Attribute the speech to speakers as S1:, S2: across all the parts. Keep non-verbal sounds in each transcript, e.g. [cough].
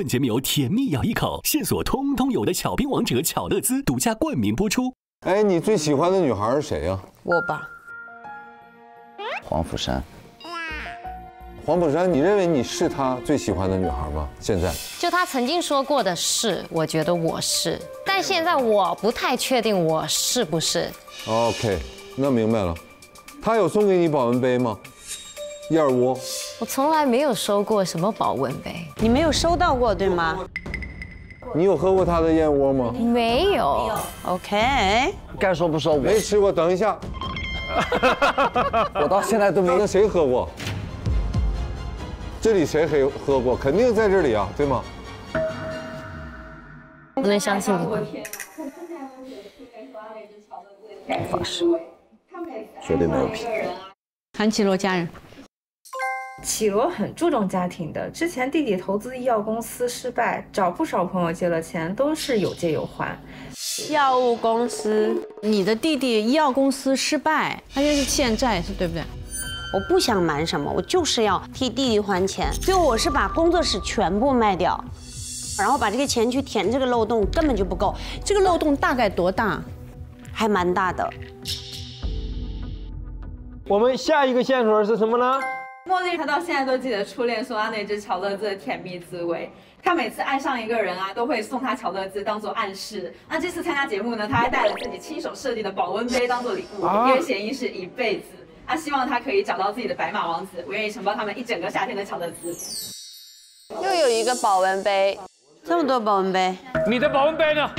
S1: 本节目由甜蜜咬一口线索通通有的巧冰王者巧乐兹独家冠名播出。
S2: 哎，你最喜欢的女孩是谁呀？
S3: 我吧，
S4: 黄甫山，
S2: 黄甫山，你认为你是他最喜欢的女孩吗？现在
S5: 就他曾经说过的是，我觉得我是，但现在我不太确定我是不是。
S2: ，OK，那明白了。他有送给你保温杯吗？燕窝，
S5: 我从来没有收过什么保温杯，
S3: 你没有收到过对吗
S2: 你有喝过他的燕窝吗？
S5: 没有。
S3: ？OK，
S4: 该说不说，我
S2: 没吃过。等一下，[laughs]
S4: 我到现在都没
S2: 跟谁喝过？这里谁喝喝过？肯定在这里啊，对吗？
S5: 不能相信你。
S4: 绝对没有骗。
S3: 韩绮罗家人，
S6: 绮罗很注重家庭的，之前弟弟投资医药公司失败，找不少朋友借了钱，都是有借有还。
S3: 药物公司，你的弟弟医药公司失败，他就是欠债，是对不对？
S7: 我不想瞒什么，我就是要替弟弟还钱，最后我是把工作室全部卖掉，然后把这个钱去填这个漏洞，根本就不够，
S3: 这个漏洞大概多大？
S7: 还蛮大的。
S8: 我们下一个线索是什么呢？
S9: 茉莉她到现在都记得初恋送她那只巧乐兹的甜蜜滋味。她每次爱上一个人啊，都会送他巧乐兹当做暗示。那这次参加节目呢，她还带了自己亲手设计的保温杯当做礼物，
S8: 啊
S9: 因为谐音是一辈子。她希望她可以找到自己的白马王子，我愿意承包他们一整个夏天的巧乐兹。
S7: 又有一个保温杯，这么多保温杯，
S8: 你的保温杯呢？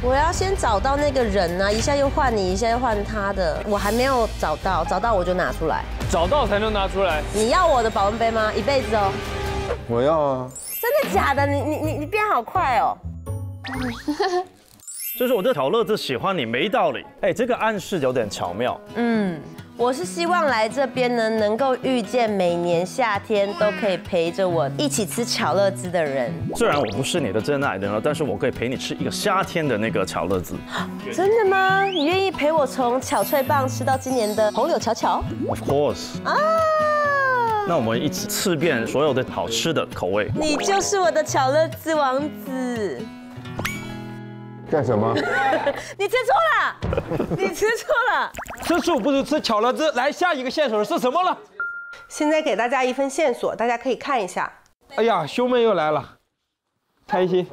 S10: 我要先找到那个人呢、一下又换你，一下又换他的，我还没有找到，找到我就拿出来。
S8: 找到才能拿出来。
S10: 你要我的保温杯吗？一辈子哦。
S2: 我要啊。
S10: 真的假的？你你你你变好快哦。[laughs]
S11: 就是我这小乐子喜欢你没道理。哎，这个暗示有点巧妙。
S10: 嗯，我是希望来这边呢，能够遇见每年夏天都可以陪着我一起吃巧乐兹的人。
S11: 虽然我不是你的真爱人了，但是我可以陪你吃一个夏天的那个巧乐兹。
S10: 真的吗？你愿意陪我从巧脆棒吃到今年的红柳巧巧
S11: ？Of course。
S10: 啊！
S11: 那我们一起吃遍所有的好吃的口味。
S10: 你就是我的巧乐兹王子。
S2: 干什么？[laughs]
S10: 你吃醋了，[laughs] 你吃醋了。
S8: 吃醋不如吃巧乐兹。来，下一个线索是什么了？
S6: 现在给大家一份线索，大家可以看一下。
S8: 哎呀，兄妹又来了，开心。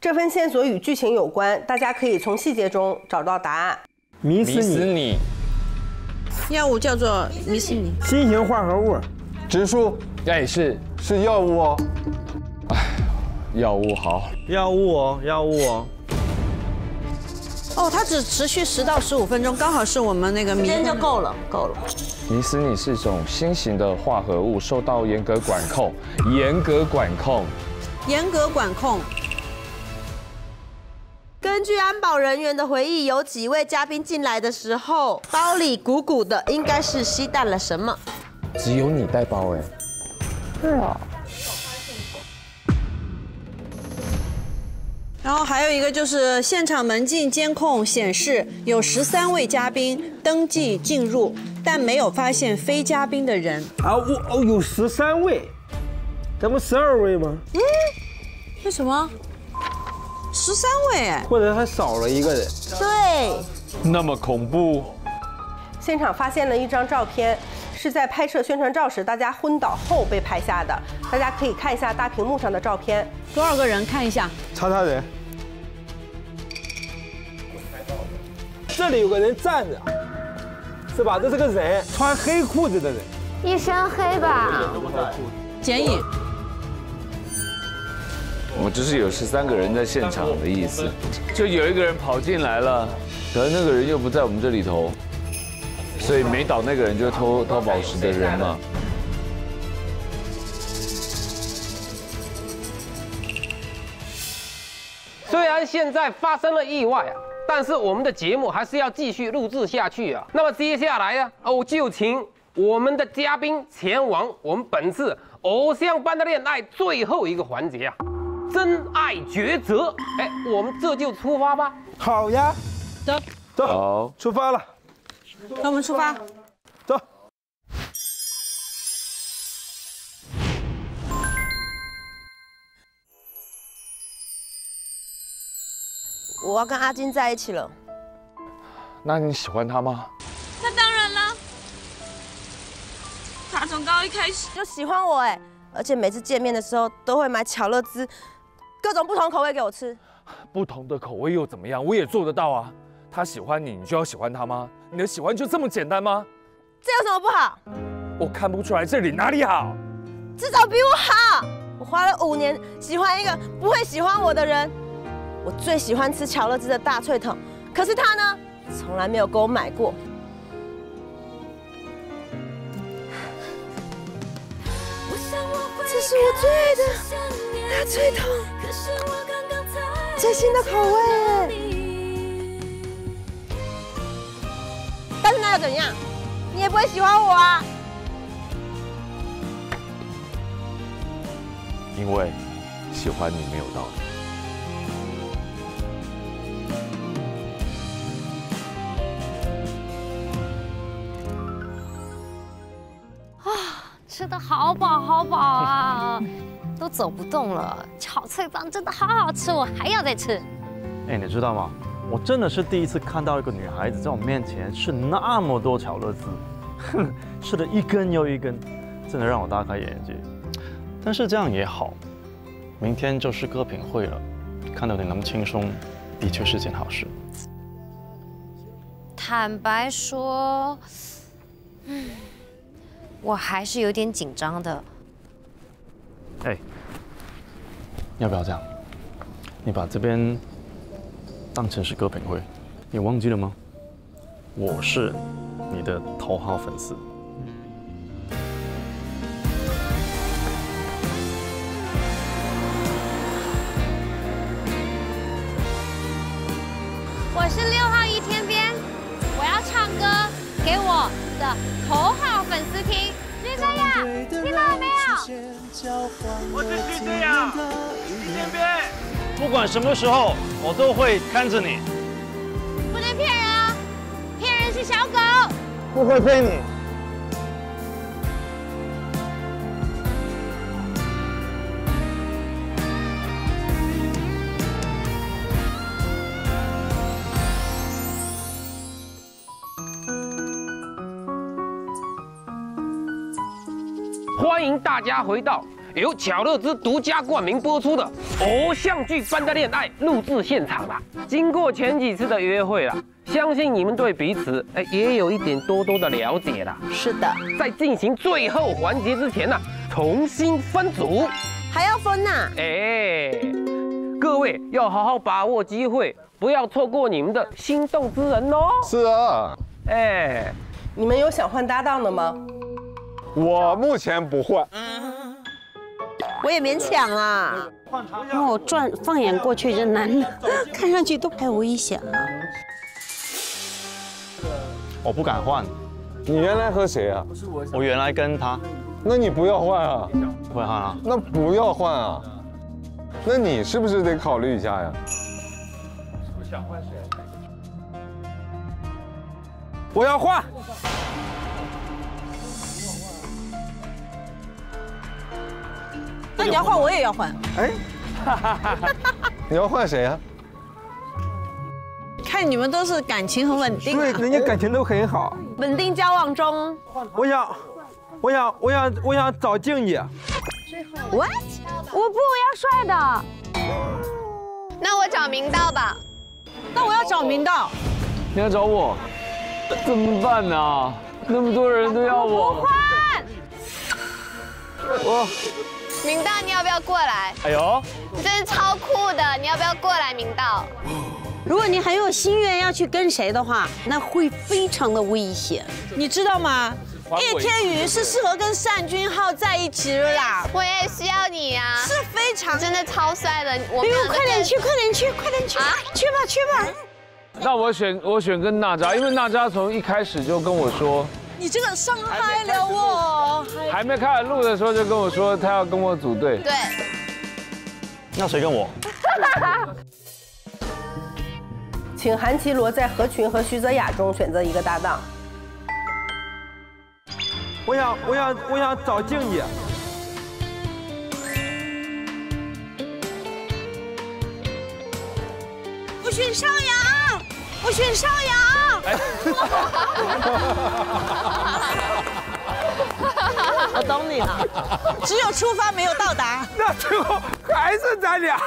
S6: 这份线索与剧情有关，大家可以从细节中找到答案。
S8: 迷死你。
S3: 药物叫做迷死你。
S8: 新型化合物。
S2: 植树。
S4: 哎，是
S2: 是药物哦。
S4: 哎，药物好。
S11: 药物哦，药物哦。
S3: 哦，它只持续十到十五分钟，刚好是我们那个迷。
S10: 今天就够了，够了。
S4: 迷死你是一种新型的化合物，受到严格管控，严格管控。
S3: 严格管控。
S10: 根据安保人员的回忆，有几位嘉宾进来的时候，包里鼓鼓的，应该是吸带了什么？
S4: 只有你带包哎。
S3: 是啊。然后还有一个就是现场门禁监控显示有十三位嘉宾登记进入，但没有发现非嘉宾的人。
S8: 啊，我哦有十三位，咱们十二位吗？
S3: 嗯，为什么？十三位哎，
S8: 或者还少了一个人。
S10: 对，
S4: 那么恐怖。
S6: 现场发现了一张照片，是在拍摄宣传照时大家昏倒后被拍下的。大家可以看一下大屏幕上的照片，
S3: 多少个人？看一下。
S8: 查查人。这里有个人站着，是吧？这是个人，穿黑裤子的人。
S5: 一身黑吧。
S3: 剪影。
S12: 我就是有十三个人在现场的意思，就有一个人跑进来了，可是那个人又不在我们这里头，所以没倒那个人就是偷偷宝石的人嘛。
S13: 虽然现在发生了意外啊，但是我们的节目还是要继续录制下去啊。那么接下来呢，哦，就请我们的嘉宾前往我们本次偶像般的恋爱最后一个环节啊，真爱抉择。哎，我们这就出发吧。
S8: 好呀，
S3: 走
S8: 走，
S12: 好，
S8: 出发了。
S3: 那我们出发。
S10: 我要跟阿金在一起了。
S4: 那你喜欢他吗？
S14: 那当然了，他从高一开始
S10: 就喜欢我哎，而且每次见面的时候都会买巧乐兹，各种不同口味给我吃。
S4: 不同的口味又怎么样？我也做得到啊。他喜欢你，你就要喜欢他吗？你的喜欢就这么简单吗？
S10: 这有什么不好？
S4: 我看不出来这里哪里好。
S10: 至少比我好。我花了五年喜欢一个不会喜欢我的人。我最喜欢吃巧乐兹的大脆筒，可是他呢，从来没有给我买过。这是我最爱的大脆筒，最新的口味。但是那又怎样？你也不会喜欢我啊。
S12: 因为喜欢你没有道理。
S5: 吃的好饱好饱啊，都走不动了。炒脆棒真的好好吃，我还要再吃。
S11: 哎，你知道吗？我真的是第一次看到一个女孩子在我面前吃那么多巧乐兹，哼，[laughs] 吃的一根又一根，真的让我大开眼界。但是这样也好，明天就是歌品会了，看到你那么轻松，的确是件好事。
S5: 坦白说，嗯，我还是有点紧张的。
S11: 哎，要不要这样？你把这边当成是歌评会，你忘记了吗？我是你的头号粉丝。
S5: 我是六给我的头号粉丝听。徐泽雅，听到了没有？
S11: 我是徐泽雅，一天边，不管什么时候，我都会看着你。
S5: 不能骗人啊！骗人是小狗。
S11: 不会骗你。
S13: 大家回到由巧乐兹独家冠名播出的偶像剧般的恋爱录制现场啦。经过前几次的约会啦，相信你们对彼此哎也有一点多多的了解啦。
S10: 是的，
S13: 在进行最后环节之前呢，重新分组，
S10: 还要分呐？
S13: 哎，各位要好好把握机会，不要错过你们的心动之人哦。
S2: 是啊，
S13: 哎，
S6: 你们有想换搭档的吗？
S2: 我目前不换。
S10: 我也勉强啊。然后我转放眼过去，这男的 [laughs] 看上去都太危险了。
S11: 我不敢换。
S2: 你原来和谁啊？
S11: 我原来跟他。
S2: 那你不要换啊。
S11: 不要换啊。
S2: 那不要换啊。那你是不是得考虑一下呀？
S8: 想换谁？我要换。
S3: 那你要换，我也要换。
S2: 哎，[laughs] 你要换谁啊？
S3: 看你们都是感情很稳定、
S8: 对，人家感情都很好，
S10: 稳定交往中。
S8: 我想，我想，我想，我想找静姐。
S10: What？我不要帅的。
S14: 那我找明道吧。
S3: 那我要找明道。
S12: 你要找我，怎么办呢？那么多人都要我。
S14: 换。
S12: 我。
S14: 明道，你要不要过来？
S11: 哎呦，
S14: 你真是超酷的！你要不要过来，明道？
S7: 如果你很有心愿要去跟谁的话，那会非常的危险，
S3: 你知道吗？叶天宇是适合跟单君浩在一起的啦。
S14: 我也需要你呀，
S3: 是非常
S14: 真的超帅的。我
S7: 们快点去，快点去，快点去，去吧，去吧。
S12: 那我选我选跟娜扎，因为娜扎从一开始就跟我说。
S3: 你这个伤害了我。
S12: 还没开始录的时候就跟我说他要跟我组队。
S14: 对。
S11: 那谁跟我？[laughs]
S6: 请韩绮罗在何群和徐泽雅中选择一个搭档。
S8: 我想，我想，我想找静姐。
S3: 不
S7: 选邵阳，我选邵阳。[laughs]
S10: 我懂你了，[laughs]
S3: 只有出发没有到达。
S8: 那最后还是咱俩，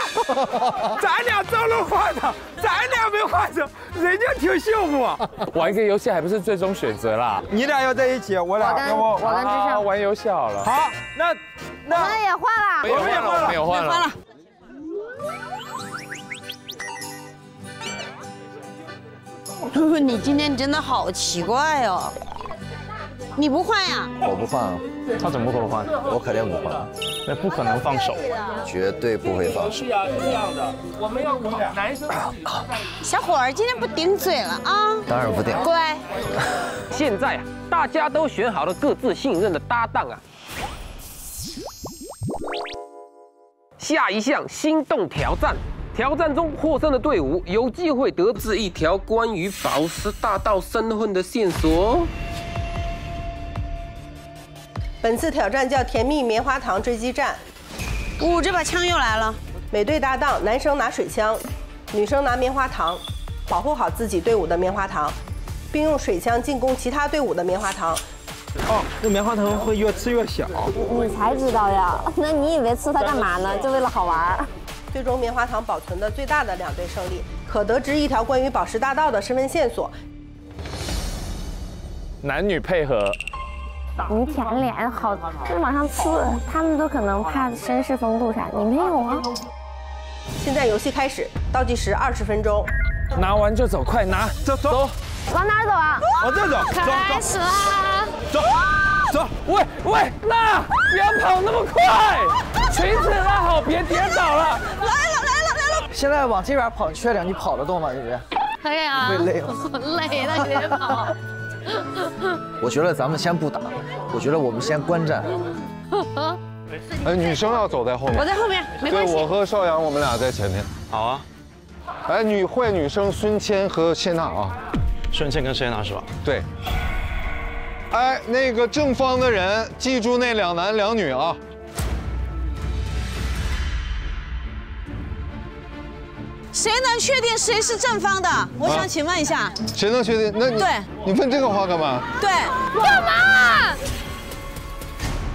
S8: [laughs] 咱俩走路换的，咱俩没换成，人家挺幸福啊。
S4: 玩一个游戏还不是最终选择啦？
S8: 你俩要在一起，我俩
S14: 我我跟志
S4: 啊
S14: 胜
S4: 玩游戏好了。
S8: 好，那
S14: 我
S8: 那
S14: 们也换了。
S4: 我们也换了，没有换了。[laughs]
S7: 你今天真的好奇怪哦，你不换呀？
S15: 我不换啊，
S11: 他怎么可能换？
S15: 我肯定不换，
S11: 那不可能放手。
S15: 绝对不会放手。
S8: 是啊，是这样的，我们要考男生。
S7: 小伙儿今天不顶嘴了啊？
S15: 当然不顶。
S7: 乖。
S13: 现在啊，大家都选好了各自信任的搭档啊。下一项心动挑战，挑战中获胜的队伍有机会得知一条关于宝石大盗身份的线索。
S6: 本次挑战叫“甜蜜棉花糖追击战
S7: 呜，这把枪又来了。”，
S6: 每队搭档，男生拿水枪，女生拿棉花糖，保护好自己队伍的棉花糖，并用水枪进攻其他队伍的棉花糖。
S8: 哦，这棉花糖会越吃越小。
S5: 你才知道呀？[laughs] 那你以为吃它干嘛呢？就为了好玩儿？
S6: 最终棉花糖保存的最大的两队胜利，可得知一条关于宝石大道的身份线索。
S4: 男女配合，
S5: 你舔脸好，就往上刺，他们都可能怕绅士风度啥，你没有啊？
S6: 现在游戏开始，倒计时二十分钟。
S4: 拿完就走，快拿，
S8: 走走。
S5: 往哪儿走啊？
S8: 往这走，走
S5: 开始啦！
S8: 走走。
S4: 喂喂，那不要跑那么快，裙子拉好，别跌倒了。
S3: 来了来了来了！
S15: 现在往这边跑，你确定你跑得动吗？这边？
S5: 可以啊。
S15: 会累吗？[laughs]
S5: 累了，你别跑。
S15: 我觉得咱们先不打，我觉得我们先观战。
S2: 哎，女生要走在后面，
S7: 我在后面，没关系。
S2: 对，我和邵阳，我们俩在前面。
S11: 好啊。
S2: 哎，女坏女生孙谦和谢娜啊。
S11: 孙谦跟谢娜是吧？
S2: 对。哎，那个正方的人记住那两男两女啊。
S3: 谁能确定谁是正方的？我想请问一下。
S2: 谁能确定？那你
S3: 对，
S2: 你问这个话干嘛？
S3: 对，
S5: 干嘛？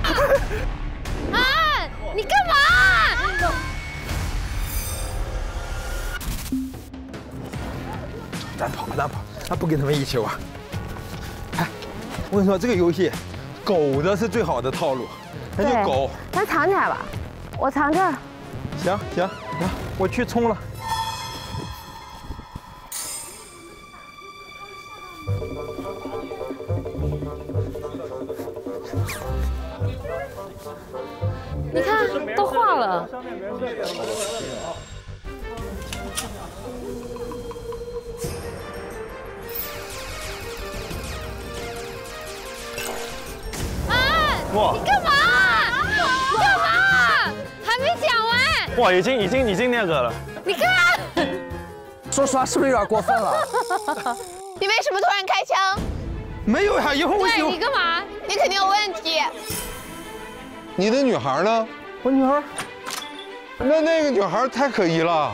S5: [laughs] 啊！你干嘛？
S8: 咱跑，咱跑，咱不跟他们一起玩。哎，我跟你说，这个游戏，狗的是最好的套路，那就狗。
S5: 咱藏起来吧，我藏这儿。
S8: 行行行，我去冲了。
S5: 都化了。
S11: 哇！
S5: 你干嘛？干嘛？还没讲完。
S11: 哇，已经已经已经那个了。
S5: 你看。
S15: 说实话，是不是有点过分了？
S14: 你为什么突然开枪？
S8: 没有呀，以后我
S14: 对你干嘛？你肯定有问题。
S2: 你的女孩呢？
S8: 我女孩。
S2: 那那个女孩太可疑了，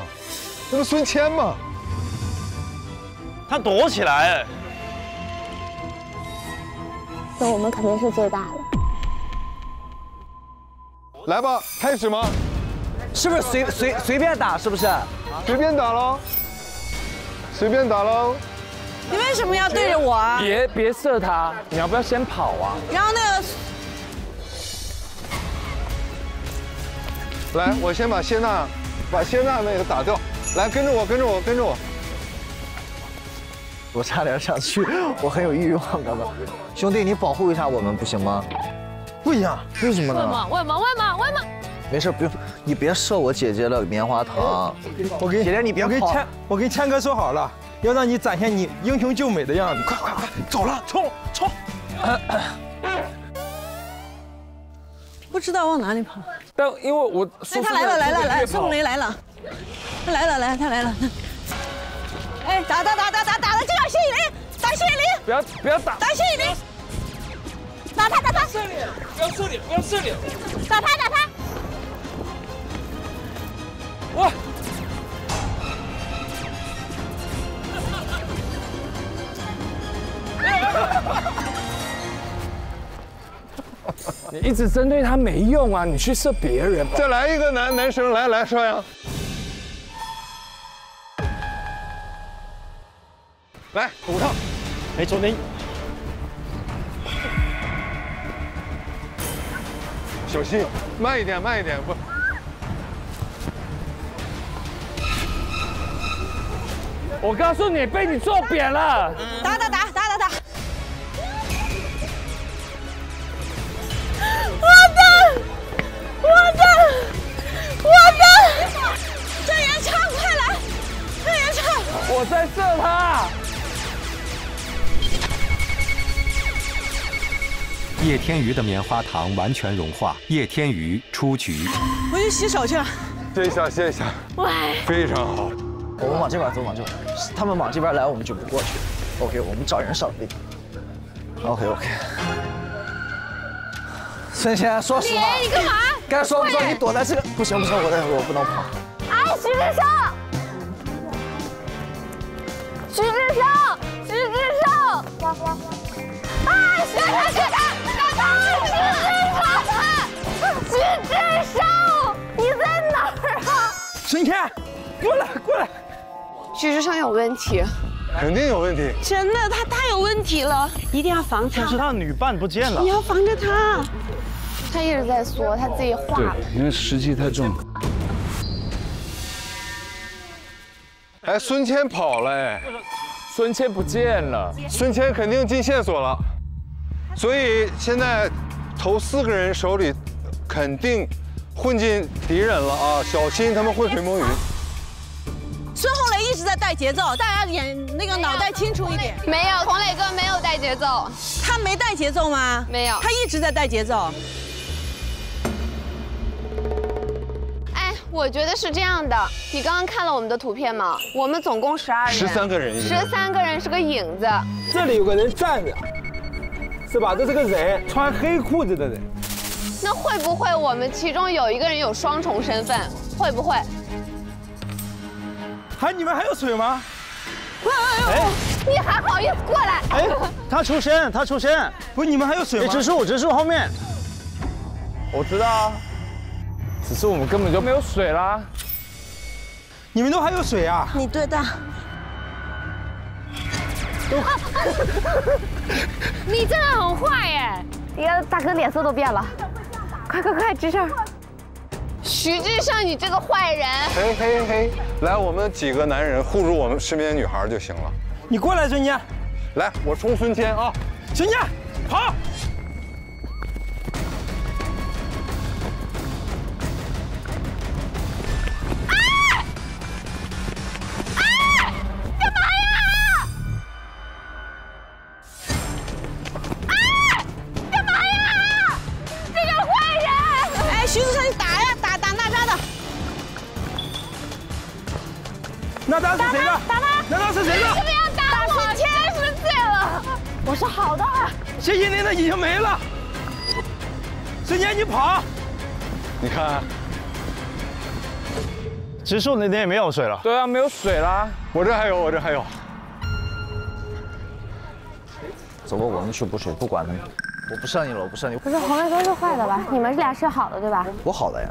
S2: 那不孙谦吗？
S11: 她躲起来。
S5: 那我们肯定是最大的。
S2: 来吧，开始吗？
S15: 是不是随随随便打？是不是？
S2: 随便打喽，随便打喽。
S3: 你为什么要对着我啊？
S4: 别别射他，你要不要先跑啊？
S3: 然后那个，
S2: 来，我先把谢娜，把谢娜那个打掉。来，跟着我，跟着我，跟着我。
S15: 我差点想去，我很有欲望，哥们。兄弟，你保护一下我们不行吗？
S8: 不行，
S15: 为什么呢？
S5: 为嘛？为嘛？为嘛？为嘛？
S15: 没事，不用，你别射我姐姐的棉花糖。
S8: 我给
S15: 姐姐你别跑
S8: 我跟谦，我跟谦哥说好了，要让你展现你英雄救美的样子。快快快，走了，冲冲！
S3: 不知道往哪里跑，
S4: 但因为我，
S3: 他来了来了来，宋雷来了，他来了来他来了，[laughs] 哎打打打打打打了就要谢依霖，打谢依霖，
S4: 不要不要打，
S3: 打谢依霖，打他打他，
S4: 射你，不要射你，不要射你，
S3: 打他打他，
S4: 哇。[laughs] 你一直针对他没用啊，你去射别人吧。
S2: 再来一个男男生，来来邵阳，来五套，
S11: 没错你，
S2: 小心，慢一点，慢一点，不。
S4: 我告诉你，被你揍扁了。
S10: 打打打！我的，我的！郑元畅，快来！郑元畅，
S4: 我在射他。
S1: 叶天瑜的棉花糖完全融化，叶天瑜出局。
S10: 我去洗手去了。
S2: 歇一下，歇一下，
S10: 喂，
S2: 非常好。
S15: 我们往这边走，往这边。他们往这边来，我们就不过去。OK，我们找人上位。OK OK。[laughs] 孙谦，说实话，
S14: 你干嘛？
S15: 该说不说，你躲在这个，不行不行，我在我不能跑。
S14: 哎，徐志胜，徐志胜，徐志胜，哎，徐志胜，徐志胜，徐志胜，你在哪儿啊？
S8: 孙天，过来过来。
S7: 徐志胜有问题，
S2: 肯定有问题。
S7: 真的，他太有问题了，一定要防他。
S11: 但是他的女伴不见了
S7: 你。要防着他。
S14: 他一直在缩，他自己画了。
S12: 因为湿气太重。
S2: 哎，孙谦跑了，哎，
S4: 孙谦不见了，
S2: 孙谦肯定进线索了，所以现在头四个人手里肯定混进敌人了啊，小心他们会水摸鱼。
S10: 孙红雷一直在带节奏，大家眼那个脑袋清楚一点。
S14: 没有，红磊哥没有带节奏，
S10: 他没带节奏吗？
S14: 没有
S10: 他一直在带节奏。
S14: 我觉得是这样的，你刚刚看了我们的图片吗？我们总共十二人，
S2: 十三个人
S14: 十三个人是个影子。
S8: 这里有个人站着，是吧？这是个人，穿黑裤子的人。
S14: 那会不会我们其中有一个人有双重身份？会不会？
S8: 还你们还有水吗？
S14: 哎，你还好意思过来？
S11: 哎，他出身，他出身。
S8: 不是你们还有水吗？
S11: 哎，植树，植树后面。
S4: 我知道啊，只是我们根本就没有水啦。
S8: 你们都还有水啊？
S10: 你对的。
S5: 你真的很坏耶！
S14: 你看大哥脸色都变了，快快快，吱声！徐志胜，你这个坏人！
S2: 嘿嘿嘿，来，我们几个男人护住我们身边的女孩就行了。
S8: 你过来，孙坚。
S2: 来，我冲孙坚啊！
S8: 孙坚，跑！是
S14: 好的。
S8: 谢谢您的已经没了。孙坚，你跑！
S2: 你看，
S11: 植树那边也没有水了。
S4: 对啊，没有水啦。
S2: 我这还有，我这还有。
S15: 走吧，我们去补水，不管他们。我不射你了，我不射你。
S14: 不是红雷哥是坏的吧？你们俩是好的对吧？
S15: 我好了呀。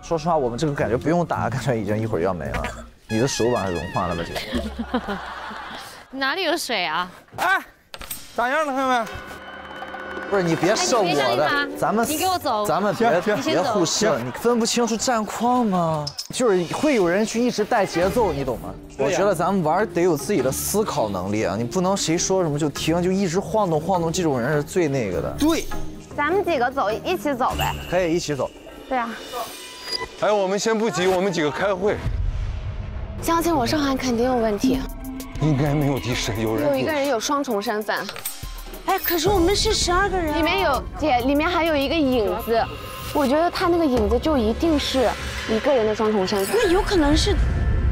S15: 说实话，我们这个感觉不用打，感觉已经一会儿要没了。你的手把它融化了吧，姐？[laughs]
S5: 哪里有水啊？
S8: 哎，咋样了，朋友们？
S15: 不是你别射我的咱们
S5: 你给我走
S15: 咱们别别
S5: 你先走
S15: 互射，你分不清楚战况吗？就是会有人去一直带节奏，你懂吗？我觉得咱们玩得有自己的思考能力啊，你不能谁说什么就听，就一直晃动晃动，这种人是最那个的。
S8: 对，
S14: 咱们几个走，一起走呗。
S15: 可以一起走。
S14: 对啊，
S2: 哎，我们先不急，我们几个开会。
S14: 相信我，上海肯定有问题，
S2: 应该没有敌谁，有人
S14: 有一个人有双重身份，
S7: 哎，可是我们是十二个人，
S14: 里面有姐，里面还有一个影子。我觉得他那个影子就一定是一个人的双重身份。
S7: 那有可能是，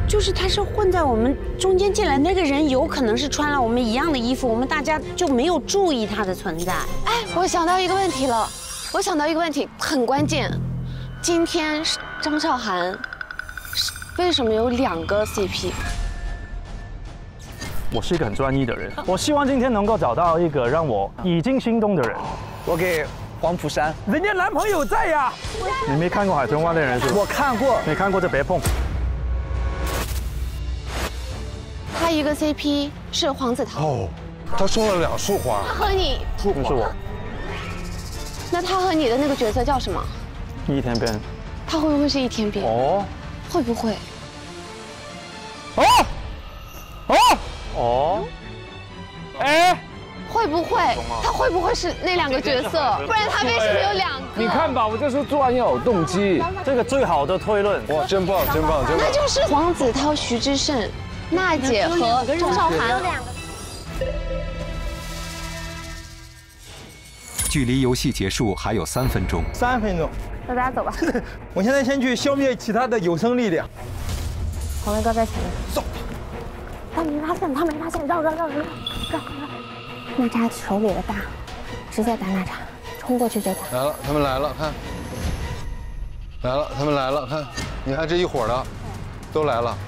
S7: 就是他是混在我们中间进来那个人，有可能是穿了我们一样的衣服，我们大家就没有注意他的存在。
S14: 哎，我想到一个问题了，我想到一个问题很关键，今天是张韶涵是为什么有两个 CP？
S11: 我是一个很专一的人，我希望今天能够找到一个让我已经心动的人。
S15: 我给黄浦山。
S8: 人家男朋友在呀。
S11: 你没看过海豚湾的人是吧？
S15: 我看过。
S11: 没看过就别碰。
S14: 他一个 CP 是黄子韬。
S2: 哦，他送了两束花。
S14: 他和你。
S11: 不是我。
S14: 那他和你的那个角色叫什么？
S11: 一天边。
S14: 他会不会是一天边？
S11: 哦。
S14: 会不会？
S8: 哦。哦。
S11: 哦。
S4: 哎。
S14: 会不会？他会不会是那两个角色？不然他为什么有两个？
S12: 你看吧，我就说作案要有动机，
S11: 这个最好的推论。
S2: 哇，真棒，真棒，真棒！
S14: 那就是黄子韬、徐志胜、娜姐和张韶涵。
S16: 距离游戏结束还有三分钟。
S8: 三分钟，
S10: 那大家走吧。[laughs]
S8: 我现在先去消灭其他的有生力量。
S10: 黄威哥在前面。
S8: 走。
S10: 他没发现，他没发现，绕绕绕绕绕。娜扎手里的大，直接打娜扎，冲过去就打。
S2: 来了，他们来了，看。来了，他们来了，看。你看。这一伙的，都来了。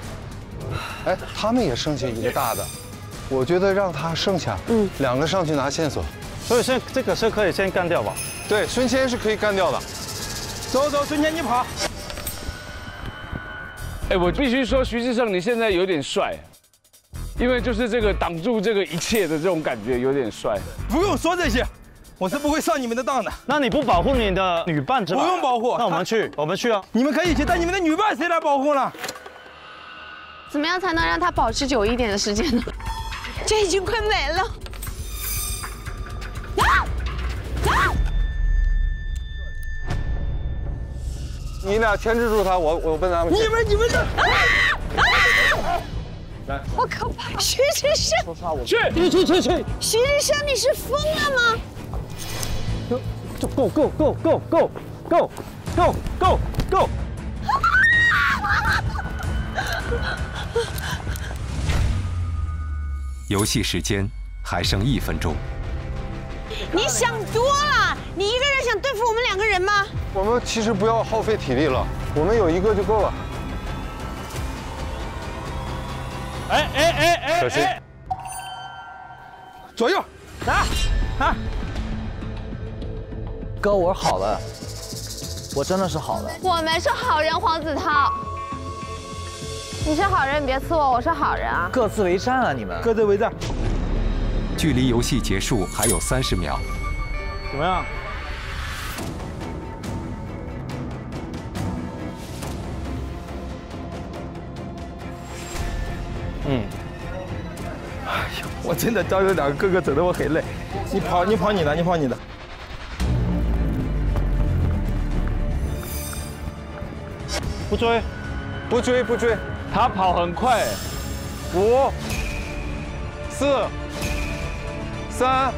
S2: 哎，他们也剩下一个大的，我觉得让他剩下，嗯，两个上去拿线索。
S11: 所以先这个是可以先干掉吧？
S2: 对，孙谦是可以干掉的。
S8: 走走，孙谦你跑。
S12: 哎，我必须说，徐志胜你现在有点帅。因为就是这个挡住这个一切的这种感觉有点帅，
S8: 不用说这些，我是不会上你们的当的。
S11: 那你不保护你的女伴，不
S8: 用保护。
S11: 那我们去，我们去啊！
S8: 你们可以去，但你们的女伴谁来保护呢？
S14: 怎么样才能让她保持久一点的时间呢？[laughs] 这已经快没了。啊
S2: 啊！你俩牵制住他，我我奔他们。
S8: 你们你们这。
S14: 好可怕！徐志胜，
S12: 去
S11: 去去去去！
S14: 徐志胜，你是疯了吗
S11: ？Go go go go go go go go go！
S16: 游戏时间还剩一分钟。
S7: 你想多了，你一个人想对付我们两个人吗？
S2: 我们其实不要耗费体力了，我们有一个就够了。
S8: 哎哎哎哎！
S2: 小心，
S8: 左右，打，啊！
S15: 哥，我是好的，我真的是好的。
S14: 我们是好人，黄子韬。你是好人，你别刺我，我是好人啊。
S15: 各自为战啊，你们
S8: 各自为战。
S16: 距离游戏结束还有三十秒，
S11: 怎么样？
S8: 我真的招这两个哥哥走的我很累。你跑，你跑你的，你跑你的。
S11: 不追，
S2: 不追，不追，
S12: 他跑很快。
S2: 五、四、三、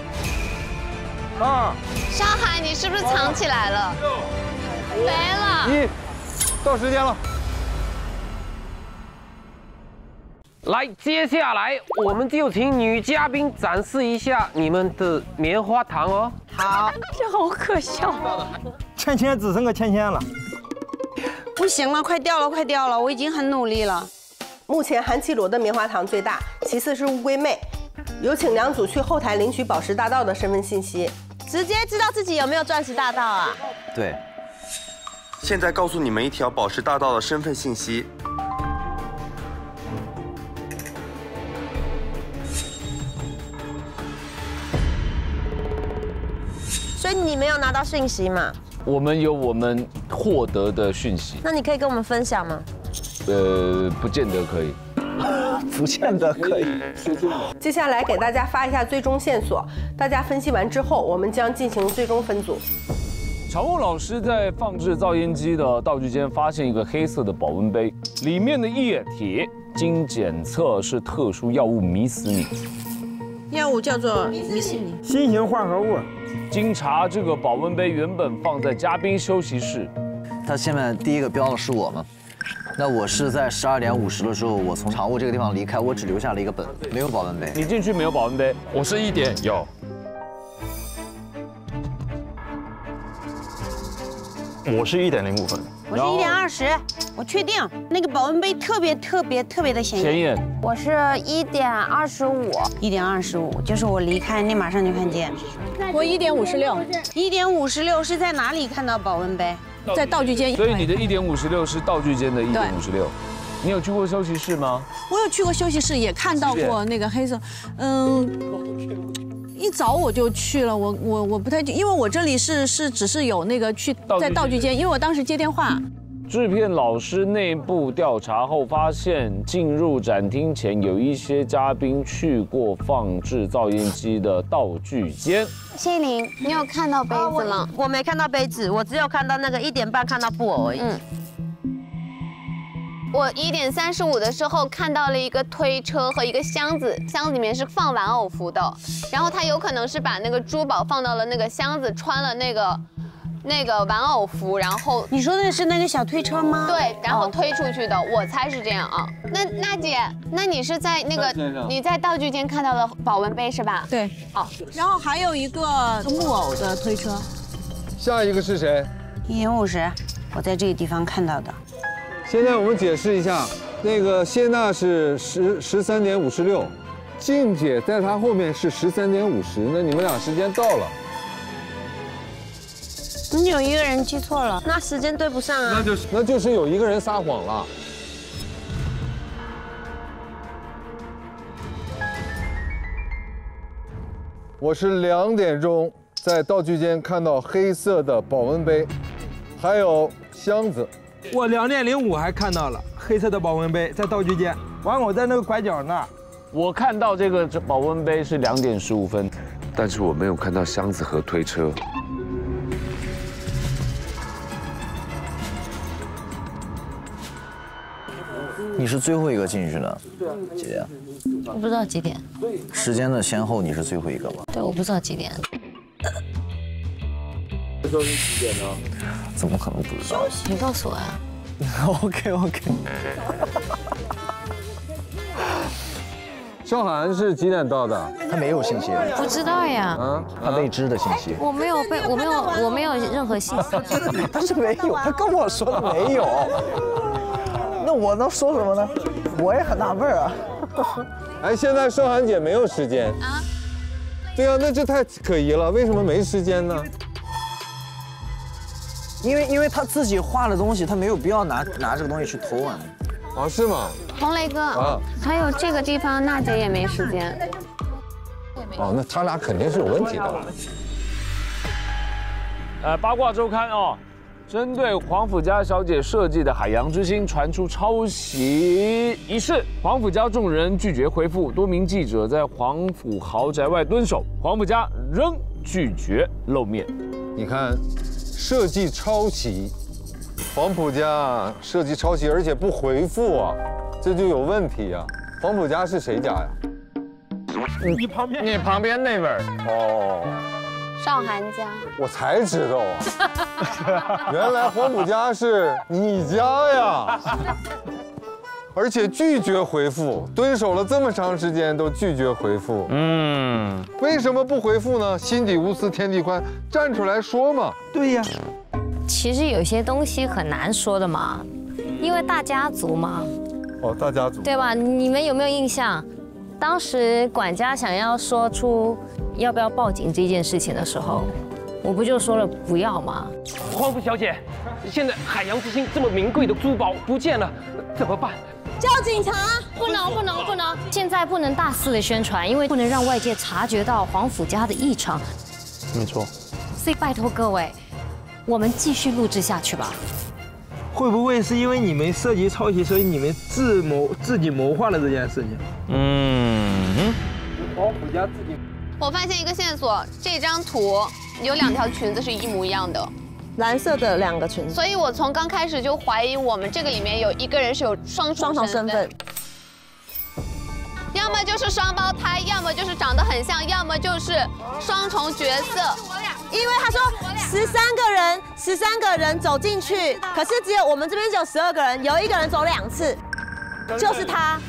S2: 二。
S14: 上海，你是不是藏起来了？没了。
S2: 一，到时间了。
S13: 来，接下来我们就请女嘉宾展示一下你们的棉花糖哦。
S10: 好，
S14: 这好可笑。
S8: 芊芊只剩个芊芊了，
S7: 不行了，快掉了，快掉了，我已经很努力了。
S6: 目前韩绮罗的棉花糖最大，其次是乌龟妹。有请两组去后台领取宝石大道的身份信息，
S10: 直接知道自己有没有钻石大道啊？
S15: 对。
S17: 现在告诉你们一条宝石大道的身份信息。
S10: 以你没有拿到讯息嘛？
S12: 我们有我们获得的讯息。
S10: 那你可以跟我们分享吗？
S12: 呃，不见得可以。[laughs]
S15: 不见得可以。[laughs]
S6: 接下来给大家发一下最终线索，大家分析完之后，我们将进行最终分组。
S12: 常务老师在放置噪音机的道具间发现一个黑色的保温杯，里面的液体经检测是特殊药物迷死你。
S3: 药物叫做迷死你。
S8: 新型化合物。
S12: 经查，这个保温杯原本放在嘉宾休息室。
S15: 它下面第一个标的是我吗？那我是在十二点五十的时候，我从常务这个地方离开，我只留下了一个本，没有保温杯。
S12: 你进去没有保温杯？
S4: 我是一点有。
S11: 我是一点零五分。
S7: 我是一点二十，我确定那个保温杯特别特别特别的显眼。
S12: 显眼。
S10: 我是一点二十五，
S7: 一点二十五，就是我离开那马上就看见。
S3: 我一点五十六，
S7: 一点五十六是在哪里看到保温杯？
S3: 在道具间。
S12: 所以你的一点五十六是道具间的一点五十六。你有去过休息室吗？
S3: 我有去过休息室，也看到过那个黑色。嗯，一早我就去了，我我我不太，因为我这里是是只是有那个去在道具间，因为我当时接电话。
S12: 制片老师内部调查后发现，进入展厅前有一些嘉宾去过放置噪音机的道具间。
S14: 谢玲，你有看到杯子吗？
S10: 我没看到杯子，我只有看到那个一点半看到布偶而已。嗯。
S14: 我一点三十五的时候看到了一个推车和一个箱子，箱子里面是放玩偶服的，然后他有可能是把那个珠宝放到了那个箱子，穿了那个。那个玩偶服，然后
S7: 你说的是那个小推车吗？
S14: 对，然后推出去的，我猜是这样啊。那娜姐，那你是在那个你在道具间看到的保温杯是吧？
S3: 对，好。然后还有一个木偶的推车。
S2: 下一个是谁？
S7: 一点五十，我在这个地方看到的。
S2: 现在我们解释一下，那个谢娜是十十三点五十六，静姐在她后面是十三点五十，那你们俩时间到了。
S7: 你有一个人记错了，
S10: 那时间对不上啊。
S2: 那就是那就是有一个人撒谎了。我是两点钟在道具间看到黑色的保温杯，还有箱子。
S8: 我两点零五还看到了黑色的保温杯在道具间，完我在那个拐角那儿，
S12: 我看到这个保温杯是两点十五分，
S17: 但是我没有看到箱子和推车。
S15: 你是最后一个进去的，几点？
S14: 我不知道几点。
S15: 时间的先后，你是最后一个吗？
S14: 对，我不知道几点。
S12: 这时候是几点呢？
S15: 怎么可能不知道？
S14: 你告诉我呀。[laughs]
S15: OK OK。
S2: 邵涵是几点到的？
S15: 他没有信息。
S14: 不知道呀。
S15: 嗯，他未知的信息。
S14: 我没有被，我没有，我没有任何信息。
S15: 他是没有，他跟我说的没有。[laughs] 那我能说什么呢？我也很纳闷啊。[laughs]
S2: 哎，现在韶涵姐没有时间啊？对啊，那这太可疑了，为什么没时间呢？
S15: 因为因为他自己画的东西，他没有必要拿拿这个东西去偷啊。
S2: 哦，是吗？
S14: 红雷哥啊，还有这个地方，娜姐也没时间。
S2: 哦，那他俩肯定是有问题的。
S12: 呃，八卦周刊哦。针对黄甫家小姐设计的海洋之星传出抄袭一事，黄甫家众人拒绝回复，多名记者在黄甫豪宅外蹲守，黄甫家仍拒绝露面。
S2: 你看，设计抄袭，黄浦家设计抄袭，而且不回复啊，这就有问题啊。黄浦家是谁家呀？
S8: 你旁边，
S12: 你旁边那位哦。
S14: 少涵家，
S2: 我才知道啊，[laughs] 原来黄浦家是你家呀，而且拒绝回复，蹲守了这么长时间都拒绝回复，嗯，为什么不回复呢？心底无私天地宽，站出来说嘛。
S8: 对呀，
S18: 其实有些东西很难说的嘛，因为大家族嘛。
S2: 哦，大家族，
S18: 对吧？你们有没有印象？当时管家想要说出要不要报警这件事情的时候，我不就说了不要吗？
S13: 黄甫小姐，现在海洋之星这么名贵的珠宝不见了，怎么办？
S10: 叫警察！
S18: 不能不能不能！现在不能大肆的宣传，因为不能让外界察觉到黄甫家的异常。
S11: 没错。
S18: 所以拜托各位，我们继续录制下去吧。
S8: 会不会是因为你们涉及抄袭，所以你们自谋自己谋划了这件事情？嗯，
S14: 黄甫家自己。我发现一个线索，这张图有两条裙子是一模一样的，
S10: 蓝色的两个裙子。
S14: 所以我从刚开始就怀疑我们这个里面有一个人是有双双重身份，要么就是双胞胎，要么就是长得很像，要么就是双重角色。
S10: 因为他说十三个人，十三个人走进去，可是只有我们这边只有十二个人，有一个人走两次，就是他。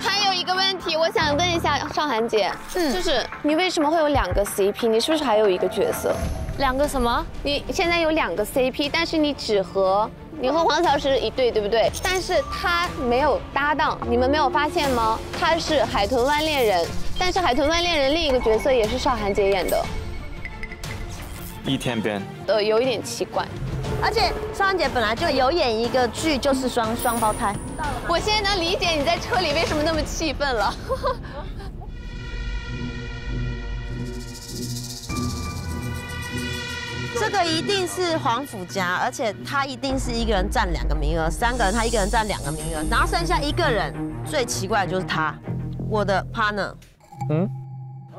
S14: 还有一个问题，我想问一下邵涵姐，嗯，就是你为什么会有两个 CP？你是不是还有一个角色？
S18: 两个什么？
S14: 你现在有两个 CP，但是你只和你和黄小石一对，对不对？但是他没有搭档，你们没有发现吗？他是海豚湾恋人，但是《海豚湾恋人》另一个角色也是邵涵姐演的，
S11: 一天边，
S14: 呃，有一点奇怪。
S10: 而且邵涵姐本来就有演一个剧，就是双双胞胎。
S14: 我现在能理解你在车里为什么那么气愤了。[laughs]
S10: 这个一定是黄甫家，而且他一定是一个人占两个名额，三个人他一个人占两个名额，然后剩下一个人，最奇怪的就是他，我的 partner。嗯，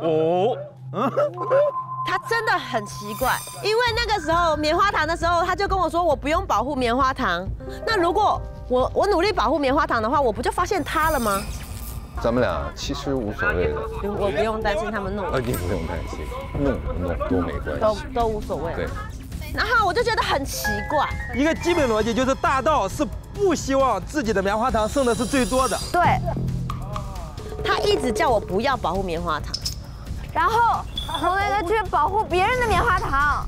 S10: 哦，[laughs] 他真的很奇怪，因为那个时候棉花糖的时候，他就跟我说我不用保护棉花糖，那如果我我努力保护棉花糖的话，我不就发现他了吗？
S2: 咱们俩其实无所谓的，
S10: 我不用担心他们弄，
S2: 呃，你不用担心，弄不弄都没关系，
S10: 都都无所谓。
S2: 对，
S10: 然后我就觉得很奇怪，
S8: 一个基本逻辑就是大道是不希望自己的棉花糖剩的是最多的。
S10: 对，他一直叫我不要保护棉花糖，
S5: 然后红雷哥去保护别人的棉花糖。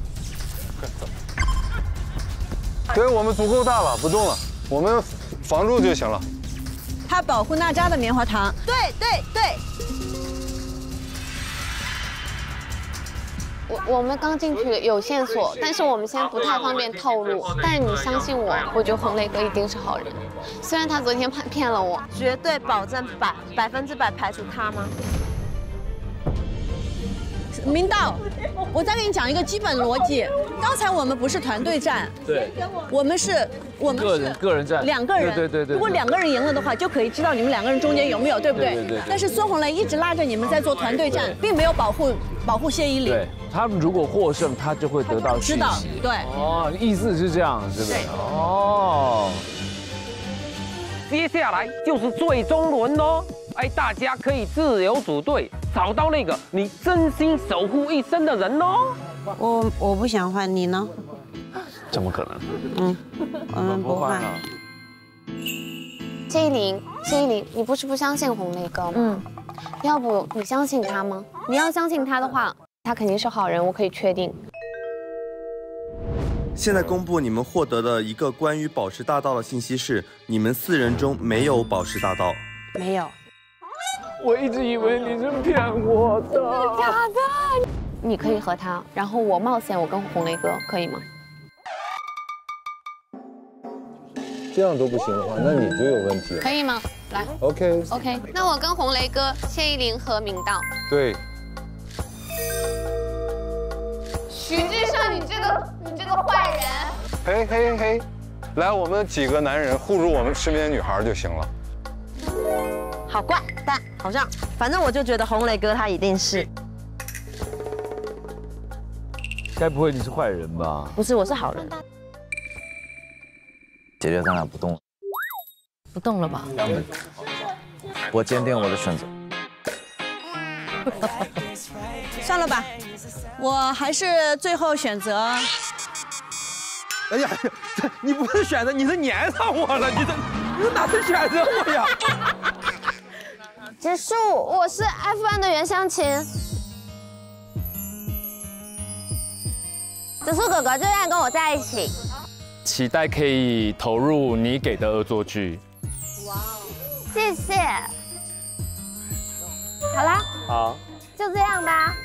S2: 对，我们足够大了，不动了，我们防住就行了。
S3: 他保护娜扎的棉花糖。
S10: 对对对。
S14: 我我们刚进去有线索，但是我们现在不太方便透露。但是你相信我，我觉得红雷哥一定是好人。虽然他昨天骗骗了我，
S10: 绝对保证百百分之百排除他吗？
S3: 明道，我再给你讲一个基本逻辑。刚才我们不是团队战，
S12: 对，
S3: 我们是，我们
S12: 个人个人战，
S3: 两个人，
S12: 对对对。
S3: 如果两个人赢了的话，就可以知道你们两个人中间有没有，对不对？
S12: 对对。
S3: 但是孙红雷一直拉着你们在做团队战，并没有保护保护谢依霖。
S12: 对，他们如果获胜，他就会得到
S3: 知道，对。
S12: 哦，意思是这样，是不是？哦。
S13: 接下来就是最终轮喽，哎，大家可以自由组队，找到那个你真心守护一生的人哦。
S7: 我我不想换，你呢？
S11: 怎么可能？
S7: 嗯，我们不换。
S14: 谢依霖，谢依霖，你不是不相信红雷哥吗？嗯，要不你相信他吗？你要相信他的话，他肯定是好人，我可以确定。
S17: 现在公布你们获得的一个关于宝石大道的信息是，你们四人中没有宝石大道。
S10: 没有。
S12: 我一直以为你是骗我的。
S14: 假的。你可以和他，然后我冒险，我跟红雷哥可以吗？
S2: 这样都不行的话，那你就有问题了。
S14: 可以吗？来。
S2: OK。
S14: OK。那我跟红雷哥、谢依霖和明道。
S2: 对。
S14: 徐志胜，你这个你这个坏人！
S2: 嘿嘿嘿，来，我们几个男人护住我们身边女孩就行了。
S10: 好怪，但好像，反正我就觉得红雷哥他一定是。
S12: 该不会你是坏人吧？
S10: 不是，我是好人。
S15: 姐姐，咱俩不动了。
S18: 不动了吧？
S15: 我坚定我的选择。[laughs]
S3: 算了吧。我还是最后选择。
S8: 哎呀，你不是选择，你是粘上我了，你这你哪是选择我呀？
S5: 结束，我是 F1 的袁湘琴。紫苏哥哥就愿意跟我在一起。
S4: 期待可以投入你给的恶作剧。哇哦，
S5: 谢谢。好啦，
S4: 好，
S5: 就这样吧。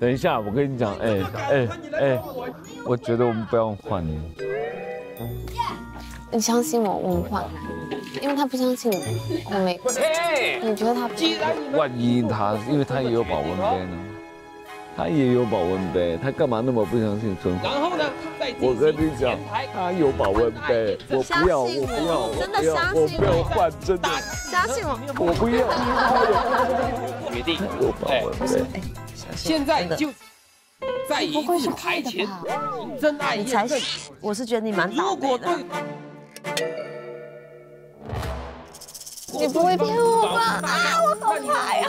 S12: 等一下，我跟你讲，哎哎哎，我觉得我们不要换。
S14: 你相信我，我们换，因为他不相信我没。你觉得他？
S12: 万一他，因为他也有保温杯呢。他也有保温杯，他干嘛那么不相信春华？然后呢？我跟你讲，他有保温杯，我不要，我不要，
S10: 真的相信我，
S12: 我不要换，真的。
S10: 相信我，
S12: 我不要。
S13: 决定
S12: 有保温杯。
S13: 现在就在一次台前，真爱
S10: 你才，我是觉得你蛮倒霉的。
S14: 你不会骗我吧？啊，我好怕呀！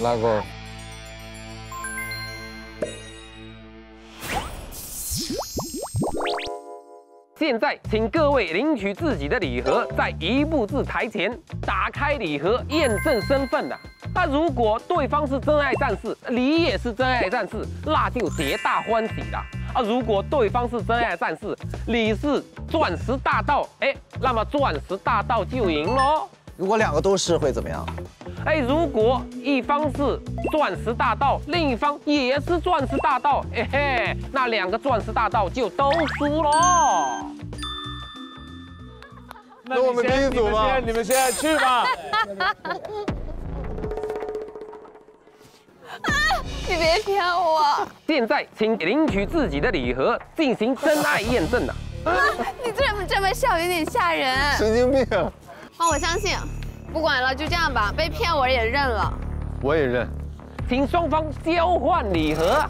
S2: 拉钩。
S13: 现在，请各位领取自己的礼盒，再移步至台前，打开礼盒验证身份的。那如果对方是真爱战士，你也是真爱战士，那就皆大欢喜了。啊，如果对方是真爱战士，你是钻石大盗，哎，那么钻石大盗就赢喽。
S15: 如果两个都是会怎么样？
S13: 哎，如果一方是钻石大道，另一方也是钻石大道，嘿嘿，那两个钻石大道就都输喽。
S12: 那我们第一组吧，你们现在去吧。[laughs]
S14: 你别骗我！
S13: 现在请领取自己的礼盒，进行真爱验证啊！
S14: 啊，[laughs] 你这么这么笑，有点吓人。
S2: 神经病！
S14: 啊，我相信，不管了，就这样吧，被骗我也认了。
S2: 我也认，
S13: 请双方交换礼盒。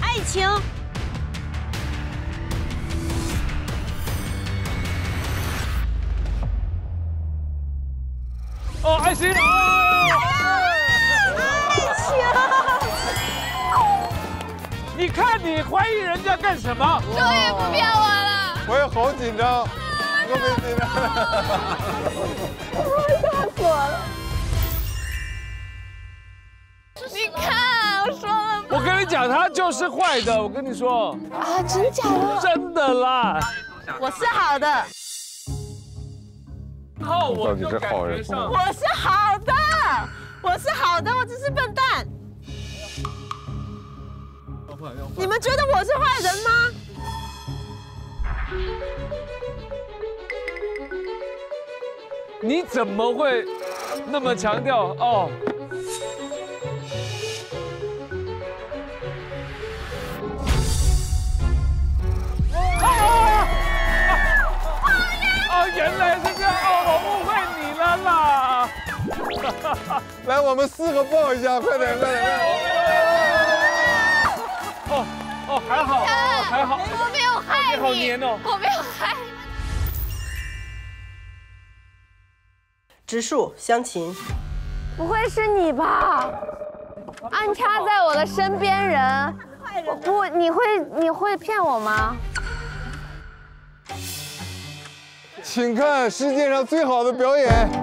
S7: 爱情。
S12: 哦，爱心。[laughs] 你看你怀疑人家干什么？
S14: 终于不骗我了。
S2: 我也好紧张，特别紧张。
S14: 我吓死我了。你看，我说了。
S12: 我跟你讲，他就是坏的。我跟你说。
S14: 啊，真假的？
S12: 真的啦。
S10: 我是好的。
S2: 到底是好人？
S10: 我是好的，我是好的，我只是笨蛋。你们觉得我是坏人吗？
S12: 你怎么会那么强调哦？哦，原来是这样哦，我误会你了啦！[laughs]
S2: 来，我们四个抱一下，快点，快点！
S12: 哦哦，还好，还好，
S14: 我没有害你，
S12: 好黏哦，
S14: 我没有害。
S6: 植树相亲，
S14: 不会是你吧？安插在我的身边人，不，你会你会骗我吗？
S2: 请看世界上最好的表演。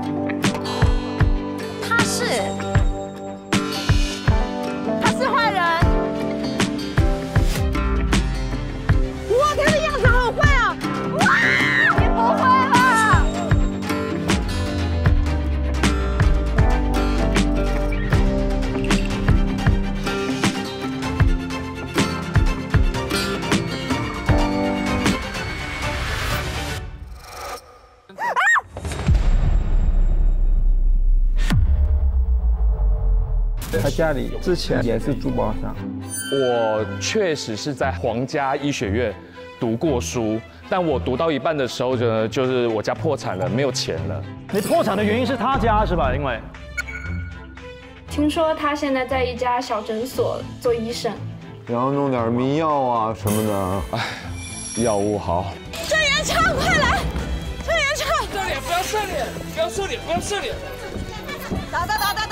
S8: 家里之前也是珠宝商。
S12: 我确实是在皇家医学院读过书，但我读到一半的时候呢，就是我家破产了，没有钱了。
S11: 你破产的原因是他家是吧？因为
S19: 听说他现在在一家小诊所做医生。
S2: 然后弄点迷药啊什么的。
S12: 哎，药物好。
S10: 郑元畅，快来！郑元畅，
S12: 射脸，不要射脸，不要射脸，不要射脸。
S10: 打打打打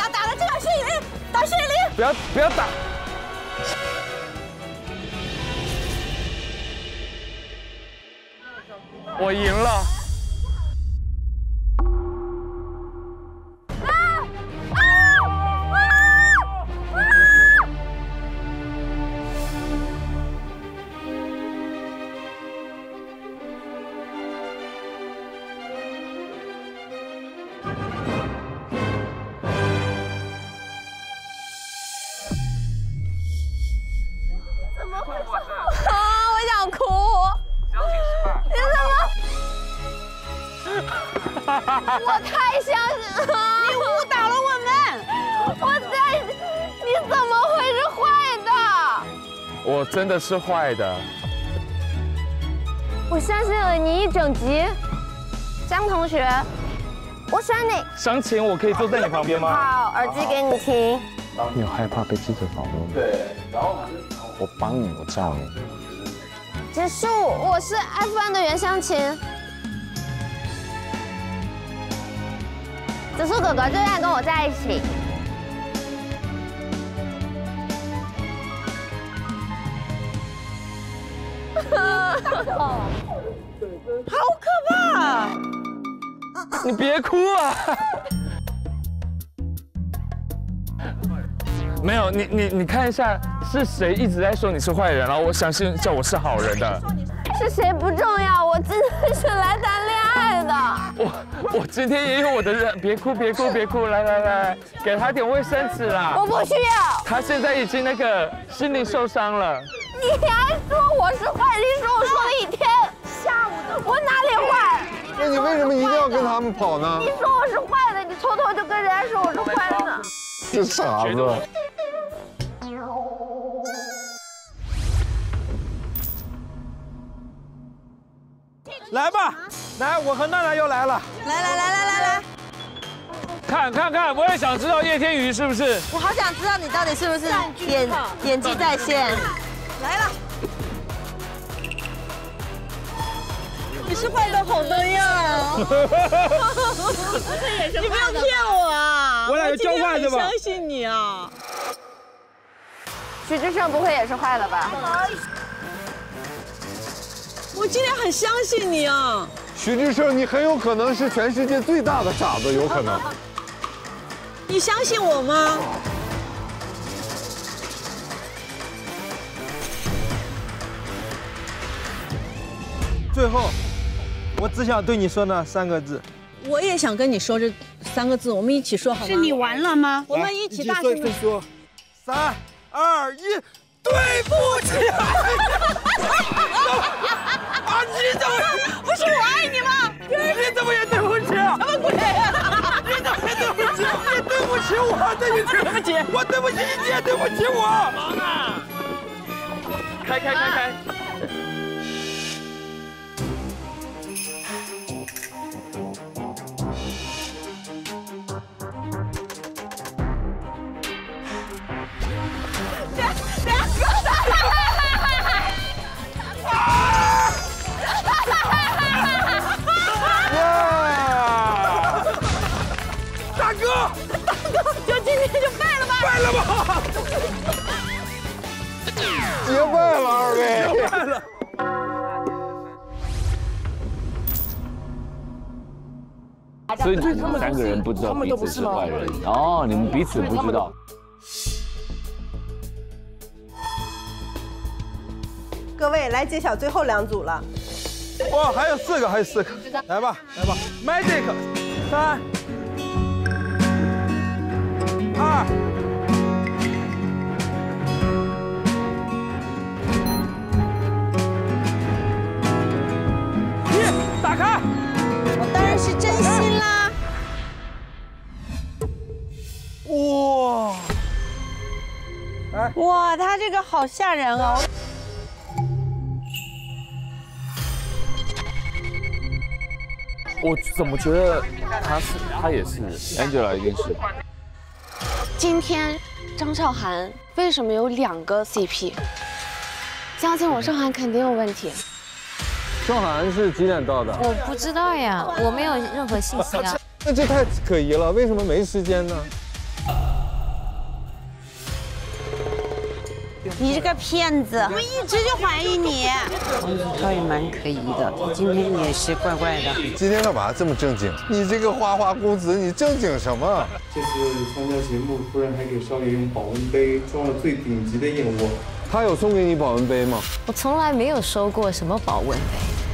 S10: 谢雨林，打谢雨林。
S12: 不要不要打。我赢了。
S14: 我太相信了。
S10: 你误导了我们。
S14: 我在，你怎么会是坏的？
S12: 我真的是坏的。
S14: 我相信了你一整集，张同学，我喜欢你。
S12: 详情我可以坐在你旁边吗？
S14: 好，耳机给你听。
S20: 你有害怕被记者访问吗？
S2: 对，然后
S20: 我帮你，我叫你。
S14: 结束，我是 F1 的袁湘琴。子树哥哥就愿意跟我在一起。
S3: 好可怕！
S12: 你别哭啊！没有，你你你看一下是谁一直在说你是坏人，然后我相信叫我是好人的。
S14: 是谁不重要，我真的是来谈恋爱的。
S12: 我我今天也有我的人，别哭别哭别哭，来来来，给他点卫生纸啦。
S14: 我不需要。
S12: 他现在已经那个心灵受伤了。
S14: 你还说我是坏人，你说我说了一天，下午的我哪里坏？
S2: 那你为什么一定要跟他们跑呢？
S14: 你说我是坏的，你从头就跟人家说我是坏的呢。
S2: 这傻子。
S8: 来吧，来，我和娜娜又来了。
S3: 来来来来来来，
S21: 看看看，我也想知道叶天宇是不是？
S3: 我好想知道你到底是不是演演技在线。来了，你是坏的好的呀！[laughs] 你不要骗我啊！
S8: 我俩就交换是吧？
S3: 相信你啊！
S14: 徐志胜不会也是坏了吧？
S3: 我今天很相信你啊！
S2: 徐志胜，你很有可能是全世界最大的傻子，有可能。
S3: 你相信我吗？
S8: 最后，我只想对你说那三个字。
S22: 我也想跟你说这三个字，我们一起说好吗？
S3: 是你完了吗？
S22: 我们一起大声的
S8: 说，三二一，对不起。啊，你怎么？
S3: 不是我爱你吗？
S8: 你怎么也对不起？什
S3: 么鬼？
S8: 你怎么也对不起？你对不起我，对不起，
S3: 对不起，
S8: 我对不起你，你也对不起我。
S12: 忙啊！开开开开。
S3: 今天就败了吧？
S8: 败了吧？
S2: 结拜了，二位。
S8: 结拜了。
S21: 所以你们三个人不知道彼此是坏人哦，你们彼此不知道。
S6: 各位来揭晓最后两组了。
S8: 哇，还有四个，还有四个，来吧，来吧，Magic，三。二，一，打开。
S3: 我当然是真心啦。
S8: 哇！
S3: 哇，他这个好吓人哦。
S12: 我怎么觉得他是他也是 Angela 一定是。
S14: 今天张韶涵为什么有两个 CP？相信我，韶涵肯定有问题。
S2: 韶涵是几点到的？
S5: 我不知道呀，我没有任何信息啊。
S2: 那这太可疑了，为什么没时间呢？
S7: 你这个骗子！
S3: 我们一直就怀疑你。
S7: 倒也蛮可疑的，他今天也是怪怪的。
S2: 今天干嘛这么正经？你这个花花公子，你正经什么？
S23: 这次参加节目，突然还给少爷用保温杯装了最顶级的燕窝。
S2: 他有送给你保温杯吗？
S5: 我从来没有收过什么保温杯。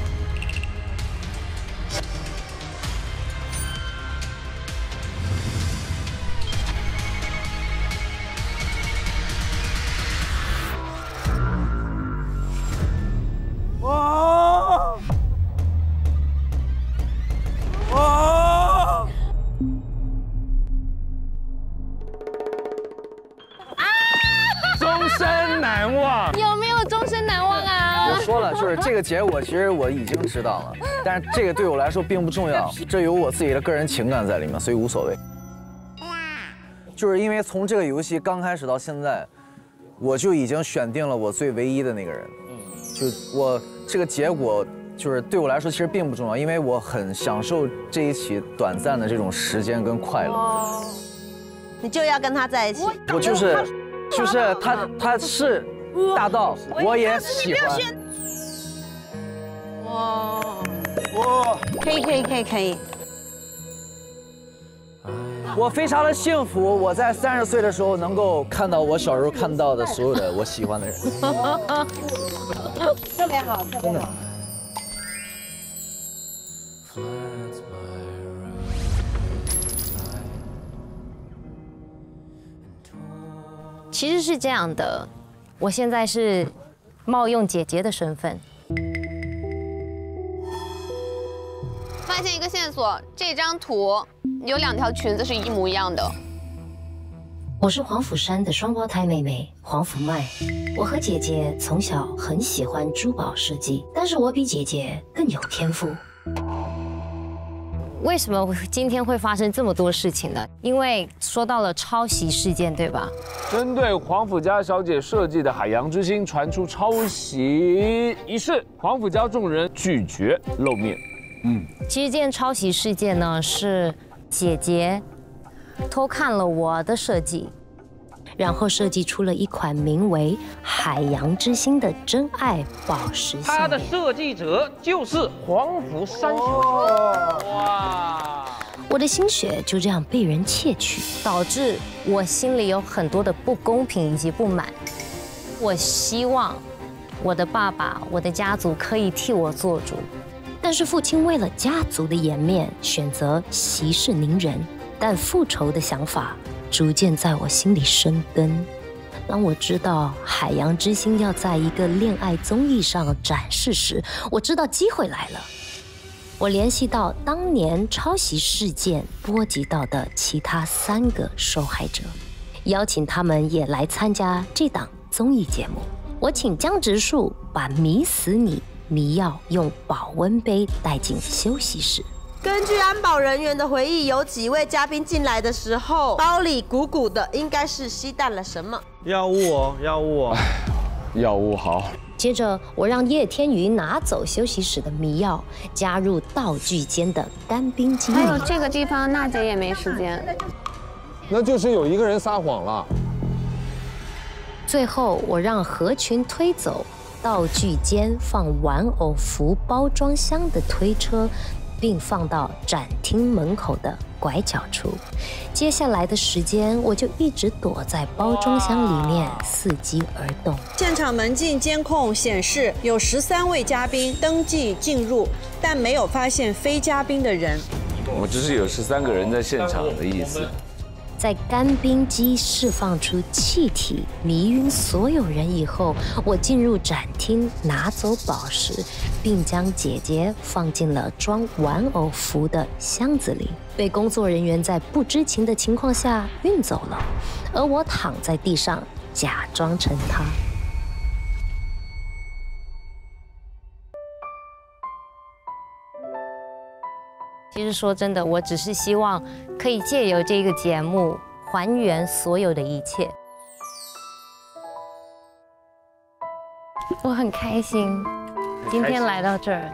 S15: 已经知道了，但是这个对我来说并不重要，这有我自己的个人情感在里面，所以无所谓。就是因为从这个游戏刚开始到现在，我就已经选定了我最唯一的那个人。就我这个结果，就是对我来说其实并不重要，因为我很享受这一起短暂的这种时间跟快乐。
S3: 你就要跟他在一起。
S15: 我就是，就是他，他是大道，我也喜欢。
S7: 哦，哇，可以可以可以可以。
S15: 我非常的幸福，我在三十岁的时候能够看到我小时候看到的所有的我喜欢的人。
S7: 特别好，特别好。
S18: 其实是这样的，我现在是冒用姐姐的身份。
S14: 发现一个线索，这张图有两条裙子是一模一样的。
S18: 我是黄甫山的双胞胎妹妹黄甫麦，我和姐姐从小很喜欢珠宝设计，但是我比姐姐更有天赋。为什么今天会发生这么多事情呢？因为说到了抄袭事件，对吧？
S12: 针对黄甫家小姐设计的海洋之星传出抄袭一事，黄甫家众人拒绝露面。
S18: 嗯，其实这件抄袭事件呢，是姐姐偷看了我的设计，然后设计出了一款名为“海洋之心”的真爱宝石项
S13: 它的。设计者就是黄甫山小姐。哇！
S18: 我的心血就这样被人窃取，导致我心里有很多的不公平以及不满。我希望我的爸爸、我的家族可以替我做主，但是父亲为了家族的颜面，选择息事宁人。但复仇的想法逐渐在我心里生根。当我知道海洋之星要在一个恋爱综艺上展示时，我知道机会来了。我联系到当年抄袭事件波及到的其他三个受害者，邀请他们也来参加这档综艺节目。我请江直树把迷死你迷药用保温杯带进休息室。
S10: 根据安保人员的回忆，有几位嘉宾进来的时候，包里鼓鼓的，应该是吸带了什么？
S11: 药物哦，药物哦，
S4: 药物好。
S18: 接着，我让叶天宇拿走休息室的迷药，加入道具间的干冰机。
S14: 还有这个地方，娜姐也没时间。
S24: 那就是有一个人撒谎了。
S18: 最后，我让何群推走道具间放玩偶服包装箱的推车，并放到展厅门口的拐角处。接下来的时间，我就一直躲在包装箱里面伺机而动。
S3: 现场门禁监控显示有十三位嘉宾登记进入，但没有发现非嘉宾的人。
S12: 我就是有十三个人在现场的意思。
S18: 在干冰机释放出气体迷晕所有人以后，我进入展厅拿走宝石，并将姐姐放进了装玩偶服的箱子里，被工作人员在不知情的情况下运走了，而我躺在地上假装成她。实说真的，我只是希望可以借由这个节目还原所有的一切。我很开心，今天来到这儿，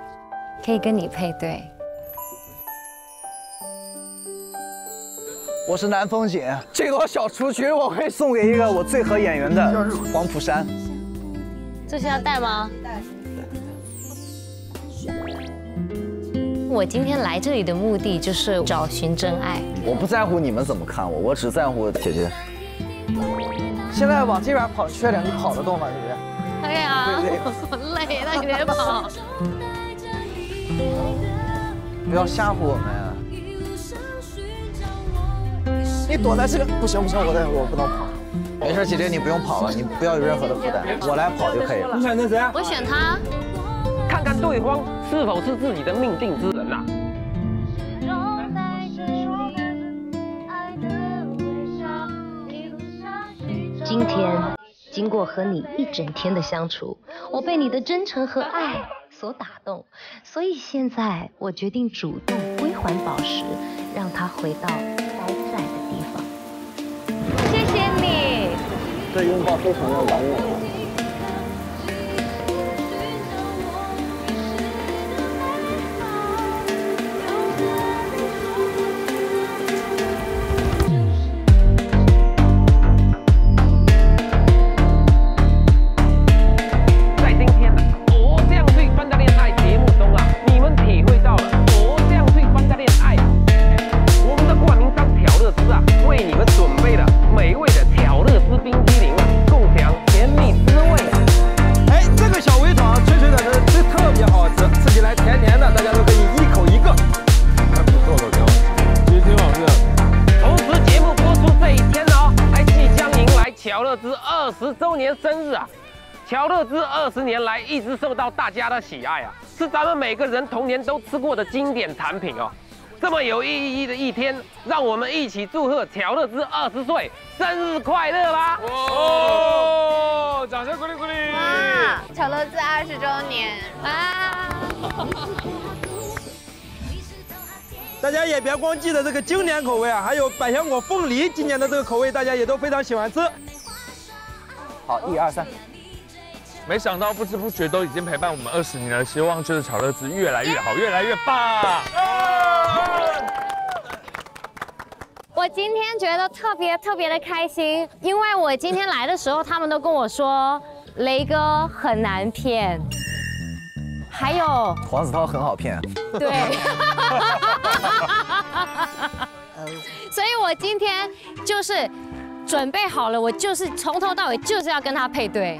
S18: 可以跟你配对。
S15: 我是南风景，这朵小雏菊我会送给一个我最合眼缘的黄浦山。
S18: 这是要带吗？我今天来这里的目的就是找寻真爱。
S15: 我不在乎你们怎么看我，我只在乎姐姐。现在往这边跑，缺点你跑得动吗，姐姐？
S18: 可以啊，我累了，你别跑。
S15: 不要吓唬我们呀！你躲在这个，不行不行，我在我不能跑。没事，姐姐你不用跑了，你不要有任何的负担，我来跑就可以了。
S13: 你选的谁？
S18: 我选他。
S13: 看看对方是否是自己的命定之人呐、
S18: 今天经过和你一整天的相处，我被你的真诚和爱所打动，所以现在我决定主动归还宝石，让它回到该在的地方。谢谢你。
S15: 这拥抱非常的完美。
S13: 乐兹二十年来一直受到大家的喜爱啊，是咱们每个人童年都吃过的经典产品哦。这么有意义的一天，让我们一起祝贺乔乐兹二十岁生日快乐吧！
S12: 哦，掌声鼓励鼓励！
S14: 哇，乔乐兹二十周年啊！[laughs]
S8: 大家也别光记得这个经典口味啊，还有百香果凤梨，今年的这个口味大家也都非常喜欢吃。
S15: 好，一二三。
S25: 没想到不知不觉都已经陪伴我们二十年了，希望就是巧乐兹越来越好，越来越棒。
S5: 我今天觉得特别特别的开心，因为我今天来的时候，他们都跟我说雷哥很难骗，还有
S15: 黄子韬很好骗。
S5: 对，[laughs] 所以我今天就是准备好了，我就是从头到尾就是要跟他配对，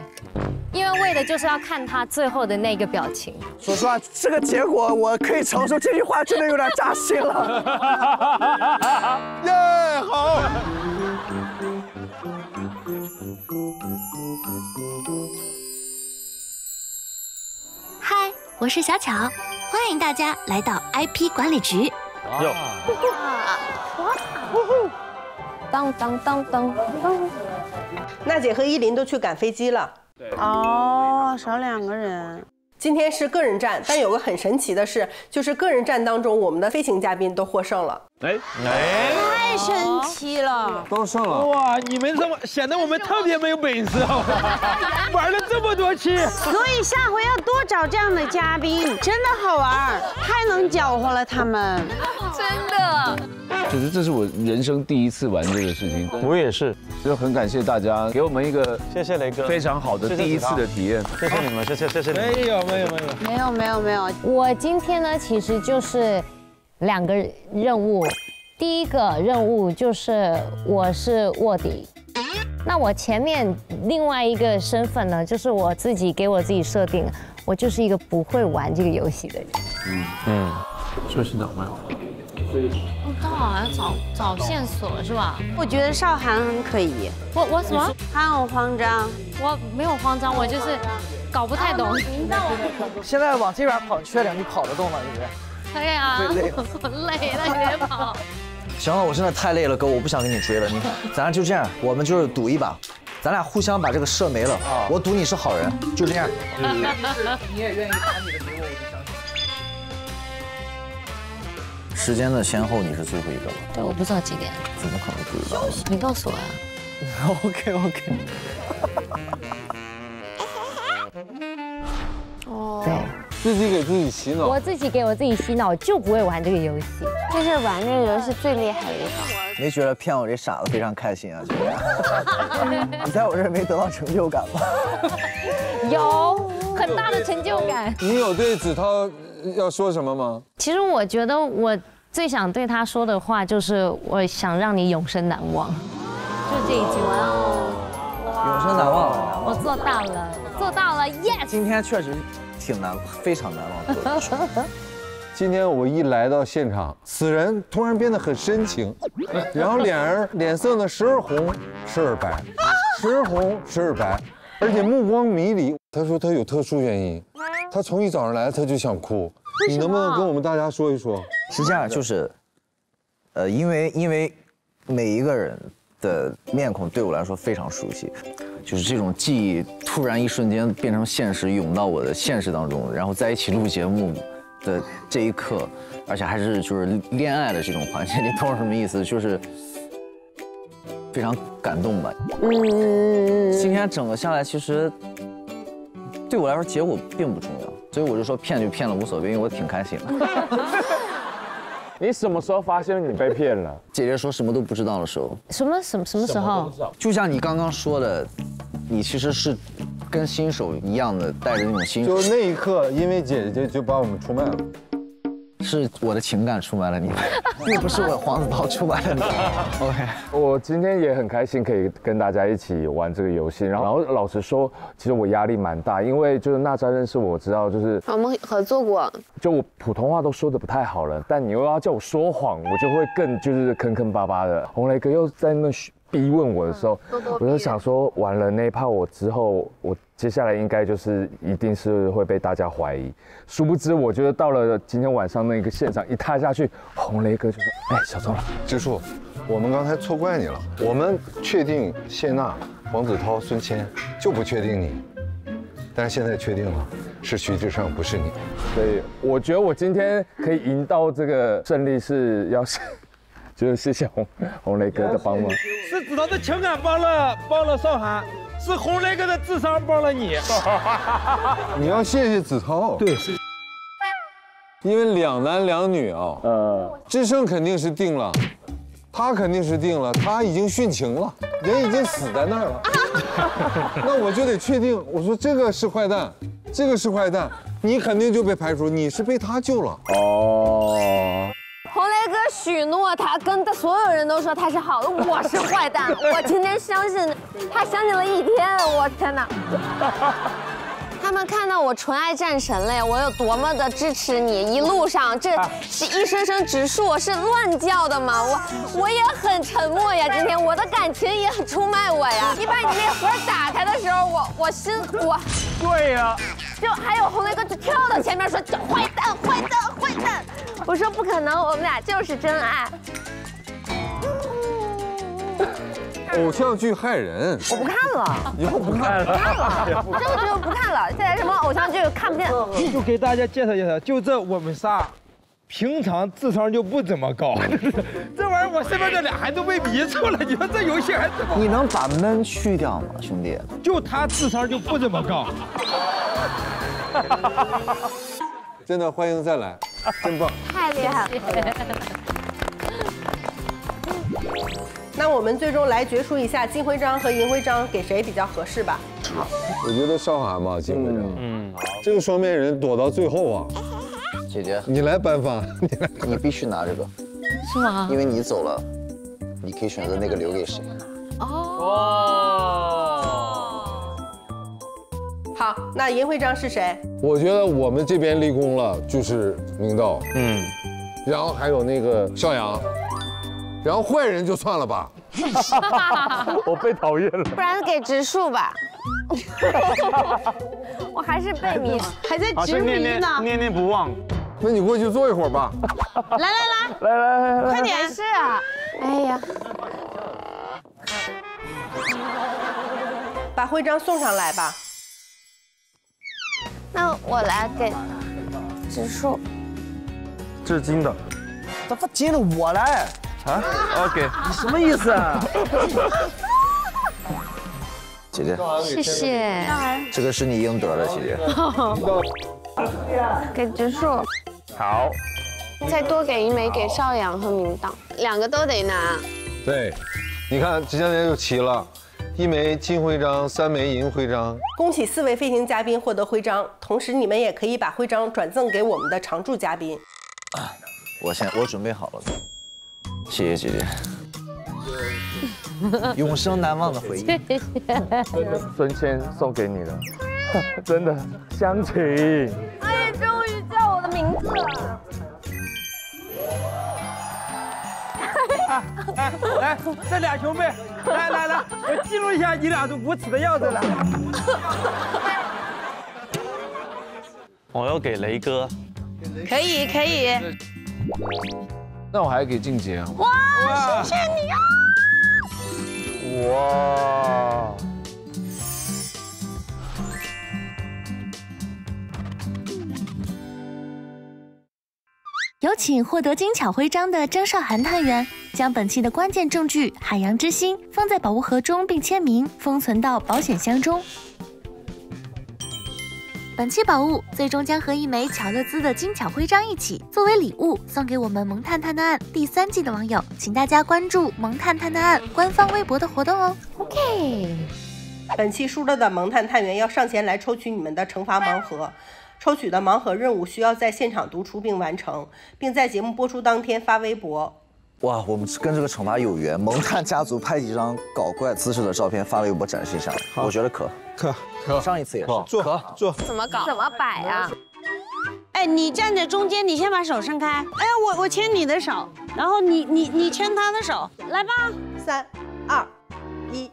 S5: 因为为的就是要看他最后的那个表情。
S15: 说实话，这个结果我可以承受。这句话真的有点扎心了。[laughs]
S8: 耶，好。
S26: 嗨，我是小巧，欢迎大家来到 IP 管理局。
S11: 哟，
S14: 当当当当当。
S6: 娜姐和依林都去赶飞机了。
S7: 对。哦，少两个人。
S6: 今天是个人战，但有个很神奇的是，就是个人战当中，我们的飞行嘉宾都获胜了。
S11: 哎
S7: 哎，太神奇了！
S2: 都胜了。
S8: 哇，你们这么显得我们特别没有本事啊！[laughs] 玩了这么多期，
S7: 所以下回要多找这样的嘉宾，真的好玩，太能搅和了他们，
S14: 真的。
S12: 其实这是我人生第一次玩这个事情，
S11: 我也是，
S12: 就很感谢大家给我们一个
S11: 谢谢雷哥
S12: 非常好的第一次的体验，
S11: 谢谢你们，谢谢谢谢你们。
S8: 没有没有没有
S7: 没有没有没有，
S5: 我今天呢其实就是两个任务，第一个任务就是我是卧底，那我前面另外一个身份呢，就是我自己给我自己设定，我就是一个不会玩这个游戏的人。
S11: 嗯嗯，确实难玩。
S5: 哦，刚好要找找线索是吧？
S7: 我觉得少涵很可疑。
S5: 我我什么？
S7: 他很慌张。
S5: 我没有慌张，我就是搞不太懂。
S15: 现在往这边跑，缺点你跑得动吗？对不对？
S5: 可以啊。
S15: 会累。
S5: 累了，你别跑。
S15: 行了，我真的太累了，哥，我不想跟你追了。你，[laughs] 咱俩就这样，我们就是赌一把，咱俩互相把这个射没了。我赌你是好人，就这样。
S13: 你也愿意把你的给我，我就相信。
S15: 时间的先后，你是最后一个吗？
S5: 对，我不知道几点。
S15: 怎么可能不知道？
S5: 你告诉我啊。
S15: OK [laughs] OK。[laughs]
S5: 哦。对。
S2: 自己给自己洗脑。
S5: 我自己给我自己洗脑，就不会玩这个游戏。
S7: 这是玩这个游戏最厉害的地方。
S15: 没觉得骗我这傻子非常开心啊？[laughs] 你在我这儿没得到成就感吗？[laughs]
S5: 有很大的成就感。
S2: 你有对子韬要说什么吗？
S5: 其实我觉得我最想对他说的话就是，我想让你永生难忘，就这一句话。
S15: 永生难忘。
S5: 我做到了，做到了，yes。
S15: 今天确实挺难，非常难忘的。[laughs]
S2: 今天我一来到现场，此人突然变得很深情，然后脸儿脸色呢时而红时而白，时而红时而白，而且目光迷离。他说他有特殊原因，他从一早上来他就想哭，你能不能跟我们大家说一说？
S15: 是这样，就是，呃，因为因为每一个人的面孔对我来说非常熟悉，就是这种记忆突然一瞬间变成现实，涌到我的现实当中，然后在一起录节目的这一刻，而且还是就是恋爱的这种环节，你懂我什么意思？就是非常感动吧。
S7: 嗯。
S15: 今天整个下来，其实对我来说结果并不重要，所以我就说骗就骗了无所谓，因为我挺开心的。[laughs]
S12: 你什么时候发现你被骗了？
S15: 姐姐说什么都不知道的时候。
S5: 什么什么什么时候？
S15: 就像你刚刚说的，你其实是跟新手一样的，带着那种新手。
S2: 就那一刻，因为姐姐就把我们出卖了。
S15: 是我的情感出卖了你。们，并不是我黄子韬出卖了你。[laughs] OK，
S12: 我今天也很开心可以跟大家一起玩这个游戏，然后然后老实说，其实我压力蛮大，因为就是娜扎认识我，我知道就是
S14: 我们合作过，
S12: 就我普通话都说的不太好了，但你又要叫我说谎，我就会更就是坑坑巴巴的。红雷哥又在那逼问我的时候，我就想说，完了那一趴我之后，我接下来应该就是一定是会被大家怀疑。殊不知，我觉得到了今天晚上那个现场一踏下去，红雷哥就说：“哎，小钟，
S2: 植树，我们刚才错怪你了。我们确定谢娜、黄子韬、孙谦，就不确定你。但是现在确定了，是徐志胜，不是你。
S12: 所以我觉得我今天可以赢到这个胜利，是要 [laughs] 是就是谢谢红红雷哥的帮忙。
S8: 是子韬的情感帮了帮了少涵，是红雷哥的智商帮了你。[laughs]
S2: 你要谢谢子韬。
S8: 对，
S2: 因为两男两女啊，呃，智胜肯定是定了，他肯定是定了，他已经殉情了，人已经死在那儿了。[laughs] 那我就得确定，我说这个是坏蛋，这个是坏蛋，你肯定就被排除，你是被他救了。哦。
S7: 红雷哥许诺他跟所有人都说他是好的，我是坏蛋。[laughs] 我今天相信他，相信了一天。我天哪！[laughs]
S14: 他们看到我纯爱战神了呀，我有多么的支持你！一路上这是一声声植树是乱叫的吗？我我也很沉默呀，今天我的感情也很出卖我呀。[laughs] 你把你那盒打开的时候，我我心我
S8: 对呀，
S14: 就还有红雷哥就跳到前面说坏蛋坏蛋坏蛋，我说不可能，我们俩就是真爱。
S2: 偶像剧害人，
S10: 我不看了，
S2: 以后不看
S10: 了，不看了，这个就不看了。现在什么偶像剧看不见。
S8: 就给大家介绍介绍，就这我们仨，平常智商就不怎么高。[laughs] 这玩意儿我身边这俩还都被迷住了，你说这游戏还怎么？
S15: 你能把闷去掉吗，兄弟？
S8: 就他智商就不怎么高。[laughs]
S2: 真的欢迎再来，[laughs] 真棒，
S14: 太厉害了。
S6: 那我们最终来决出一下金徽章和银徽章给谁比较合适吧。
S2: 我觉得少涵吧，金徽章。嗯，这个双面人躲到最后啊。
S15: 姐姐，
S2: 你来颁发，你来，
S15: 你必须拿这个。
S14: 是吗？
S15: 因为你走了，你可以选择那个留给谁。
S6: 哦。好，那银徽章是谁？
S2: 我觉得我们这边立功了，就是明道。嗯。然后还有那个邵阳。然后坏人就算了吧，[laughs]
S12: 我被讨厌了。
S14: 不然给植树吧，[laughs] 我还是被迷，还在执迷呢，
S11: 念念不忘。
S2: 那你过去坐一会儿吧。
S14: 来来来
S12: 来来来，
S14: 快点！是啊，哎呀，
S6: 把徽章送上来吧。
S14: 那我来给植树。
S11: 这是金的。
S15: 咋不金的，我来。
S11: 啊，OK，
S15: 你什么意思啊？[laughs] 姐姐，
S14: 谢谢。
S15: 这个是你应得的，姐姐。[laughs]
S14: 给植树。
S12: 好。
S14: 再多给一枚给邵阳和明道，两个都得拿。
S2: 对，你看这下面就齐了，一枚金徽章，三枚银徽章。
S6: 恭喜四位飞行嘉宾获得徽章，同时你们也可以把徽章转赠给我们的常驻嘉宾。
S15: 我先，我准备好了。谢谢姐姐，永生难忘的回忆。谢
S14: 谢。
S12: 孙谦送给你的，真的乡情。
S7: 哎，终于叫我的名字了。
S8: 来，这俩兄妹，来来来，我记录一下你俩都无耻的样子了。
S11: 我要给雷哥。
S10: 可以可以。
S27: 那我还给静姐。
S7: 哇，谢谢你
S12: 啊！哇！
S26: 有请获得精巧徽章的张韶涵探员，将本期的关键证据“海洋之心”放在宝物盒中并签名，封存到保险箱中。本期宝物最终将和一枚乔乐兹的精巧徽章一起作为礼物送给我们《萌探探案》第三季的网友，请大家关注《萌探探案》官方微博的活动哦。
S6: OK，本期输了的萌探探员要上前来抽取你们的惩罚盲盒，抽取的盲盒任务需要在现场读出并完成，并在节目播出当天发微博。
S15: 哇，我们跟这个惩罚有缘。蒙探家族拍几张搞怪姿势的照片发微博展示一下，我觉得可
S8: 可
S15: 可。上一次也是
S8: 坐
S15: 可
S8: 坐。
S14: 怎么搞？
S10: 怎么摆呀？
S7: 哎，你站在中间，你先把手伸开。哎，我我牵你的手，然后你你你牵他的手，来吧。
S6: 三二一。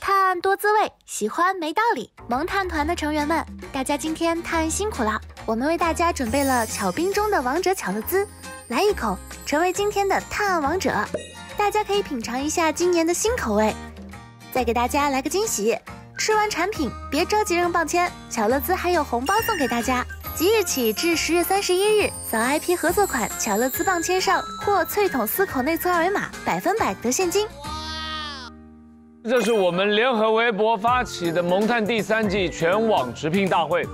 S26: 探案多滋味，喜欢没道理。萌探团的成员们，大家今天探案辛苦了。我们为大家准备了巧冰中的王者巧乐兹，来一口，成为今天的探案王者。大家可以品尝一下今年的新口味。再给大家来个惊喜，吃完产品别着急扔棒签，巧乐兹还有红包送给大家。即日起至十月三十一日，扫 IP 合作款巧乐兹棒签上或脆筒撕口内存二维码，百分百得现金。
S12: 这是我们联合微博发起的《萌探》第三季全网直聘大会，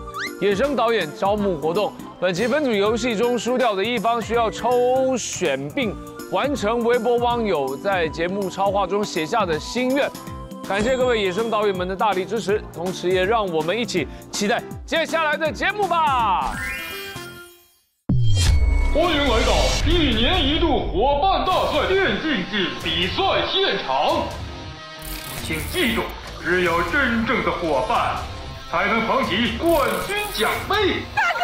S12: 野生导演招募活动。本期分组游戏中输掉的一方需要抽选并完成微博网友在节目超话中写下的心愿。感谢各位野生导演们的大力支持，同时也让我们一起期待接下来的节目吧。
S23: 欢迎来到一年一度伙伴大赛电竞季比赛现场。请记住，只有真正的伙伴，才能捧起冠军奖杯。
S3: 大哥，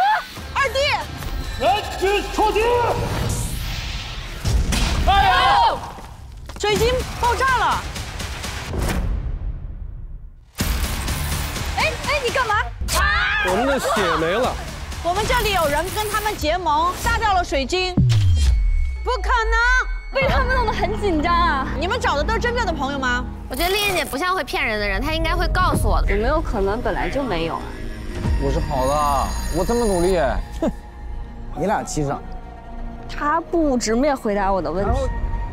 S3: 二弟，
S23: 人军出击！
S3: 哎呦，水晶爆炸了！哎哎，你干嘛？
S8: 我们的血没了。
S3: 我们这里有人跟他们结盟，杀掉了水晶。不可能，
S19: 被他们弄得很紧张啊！
S3: 你们找的都是真正的朋友吗？
S14: 我觉得丽丽姐不像会骗人的人，她应该会告诉我的。
S19: 有没有可能本来就没有？
S4: 我是好的，我这么努力，哼，[laughs]
S15: 你俩欺上。
S19: 他不直面回答我的问题。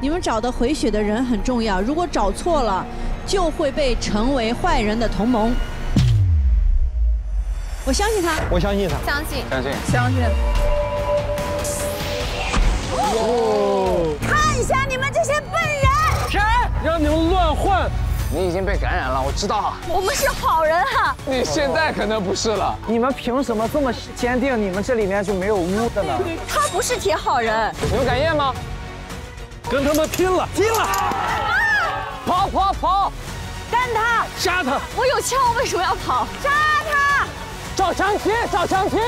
S3: 你们找的回血的人很重要，如果找错了，就会被成为坏人的同盟。我相信他，
S8: 我相信他，
S14: 相信，
S4: 相信，
S3: 相信。
S8: 哦，
S3: 下你们这些笨人！
S8: 谁让你们乱混？
S4: 你已经被感染了，我知道。
S19: 我们是好人哈。
S4: 你现在可能不是了。
S15: 你们凭什么这么坚定？你们这里面就没有污的呢？
S19: 他不是铁好人。
S4: 你们敢验吗？
S8: 跟他们拼了！拼了！
S4: 跑跑跑！
S19: 干他！
S8: 杀他！
S19: 我有枪，我为什么要跑？
S3: 杀他！
S4: 找墙贴！找墙贴！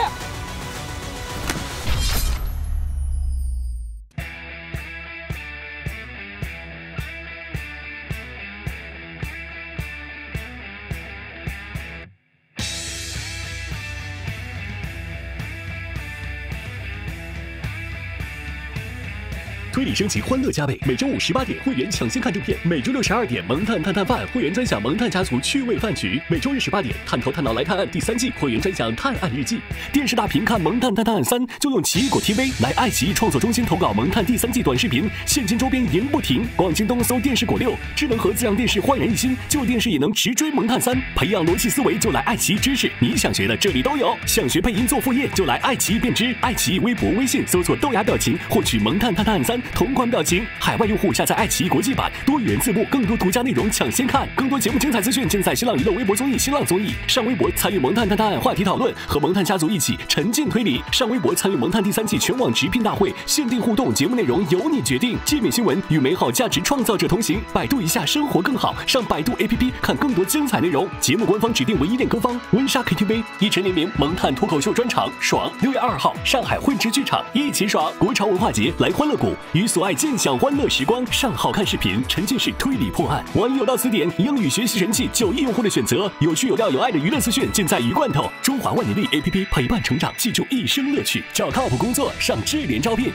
S28: 推理升级，欢乐加倍。每周五十八点，会员抢先看正片；每周六十二点，萌探探探饭，会员专享萌探家族趣味饭局；每周日十八点，探头探脑来探案第三季，会员专享探案日记。电视大屏看萌探探探案三，就用奇异果 TV 来爱奇艺创作中心投稿萌探第三季短视频，现金周边赢不停。逛京东搜电视果六，智能盒子让电视焕然一新，旧电视也能直追萌探三。培养逻辑思维就来爱奇艺知识，你想学的这里都有。想学配音做副业就来爱奇艺便知，爱奇艺微博、微信搜索豆芽表情，获取萌探探探案三。同款表情，海外用户下载爱奇艺国际版，多语言字幕，更多独家内容抢先看。更多节目精彩资讯尽在新浪娱乐微博综艺、新浪综艺。上微博参与萌探探探案话题讨论，和萌探家族一起沉浸推理。上微博参与萌探第三季全网直聘大会，限定互动，节目内容由你决定。界面新闻与美好价值创造者同行，百度一下生活更好。上百度 APP 看更多精彩内容。节目官方指定唯一练歌方温莎 KTV，一晨联名萌探脱口秀专场爽。六月二号，上海混吃剧场一起爽。国潮文化节来欢乐谷，与所爱尽享欢乐时光。上好看视频，沉浸式推理破案。网友到词典，英语学习神器，九亿用户的选择，有趣有料有爱的娱乐资讯尽在鱼罐头。中华万年历 APP 陪伴成长，记住一生乐趣。找靠谱工作，上智联招聘。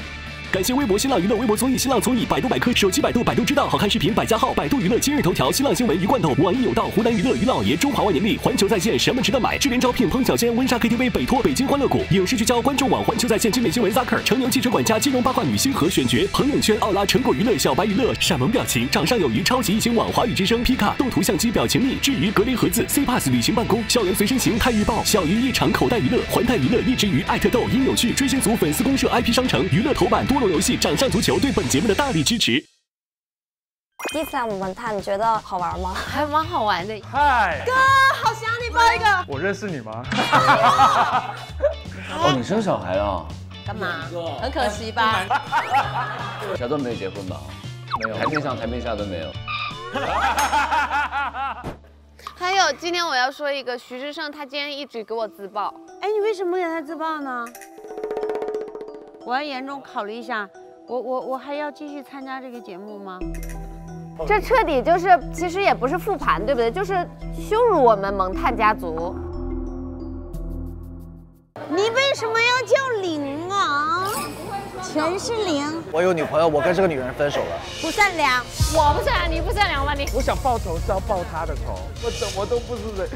S28: 感谢微博、新浪娱乐、微博综艺、新浪综艺、百度百科、手机百度、百度知道、好看视频、百家号、百度娱乐、今日头条、新浪新闻、鱼罐头、网易有道、湖南娱乐、于老爷、中华万年历、环球在线，什么值得买？智联招聘、烹小鲜、温莎 KTV、北托、北京欢乐谷、影视聚焦、观众网、环球在线、精美新闻、Zaker、成牛汽车管家、金融八卦女星和选角、朋友圈、奥拉、成果娱乐、小白娱乐、闪萌表情、掌上有余、超级异星网、华语之声、皮卡、动图相机、表情蜜、至于隔离盒子、C Pass 旅行办公、校园随身行、太预报、小鱼一场、口袋娱乐、环太娱乐、一只鱼、艾特豆、音有趣、追星族、粉丝公社、IP 商城、娱乐头版、多龙游戏、掌上足球对本节目的大力支持。
S5: 第一次来我们萌探，你觉得好玩吗？[laughs]
S14: 还蛮好玩的。
S8: 嗨，
S6: 哥，好想你，抱一个。
S12: 我认识你吗？
S29: 哦，你生小孩了？
S10: 干嘛？很可惜吧？[laughs]
S29: 小段没有结婚吧？没有，台面上台面下都没有。[laughs]
S14: 还有，今天我要说一个，徐志胜他今天一直给我自爆。
S7: 哎，你为什么给他自爆呢？我要严重考虑一下，我我我还要继续参加这个节目吗？
S14: 这彻底就是，其实也不是复盘，对不对？就是羞辱我们蒙探家族。
S7: 你为什么要叫零啊？全是零，
S15: 我有女朋友，我跟这个女人分手了。
S7: 不善良。
S14: 我不善良，你不善良吧你？
S12: 我想报仇是要报她的仇，我怎么都不是人。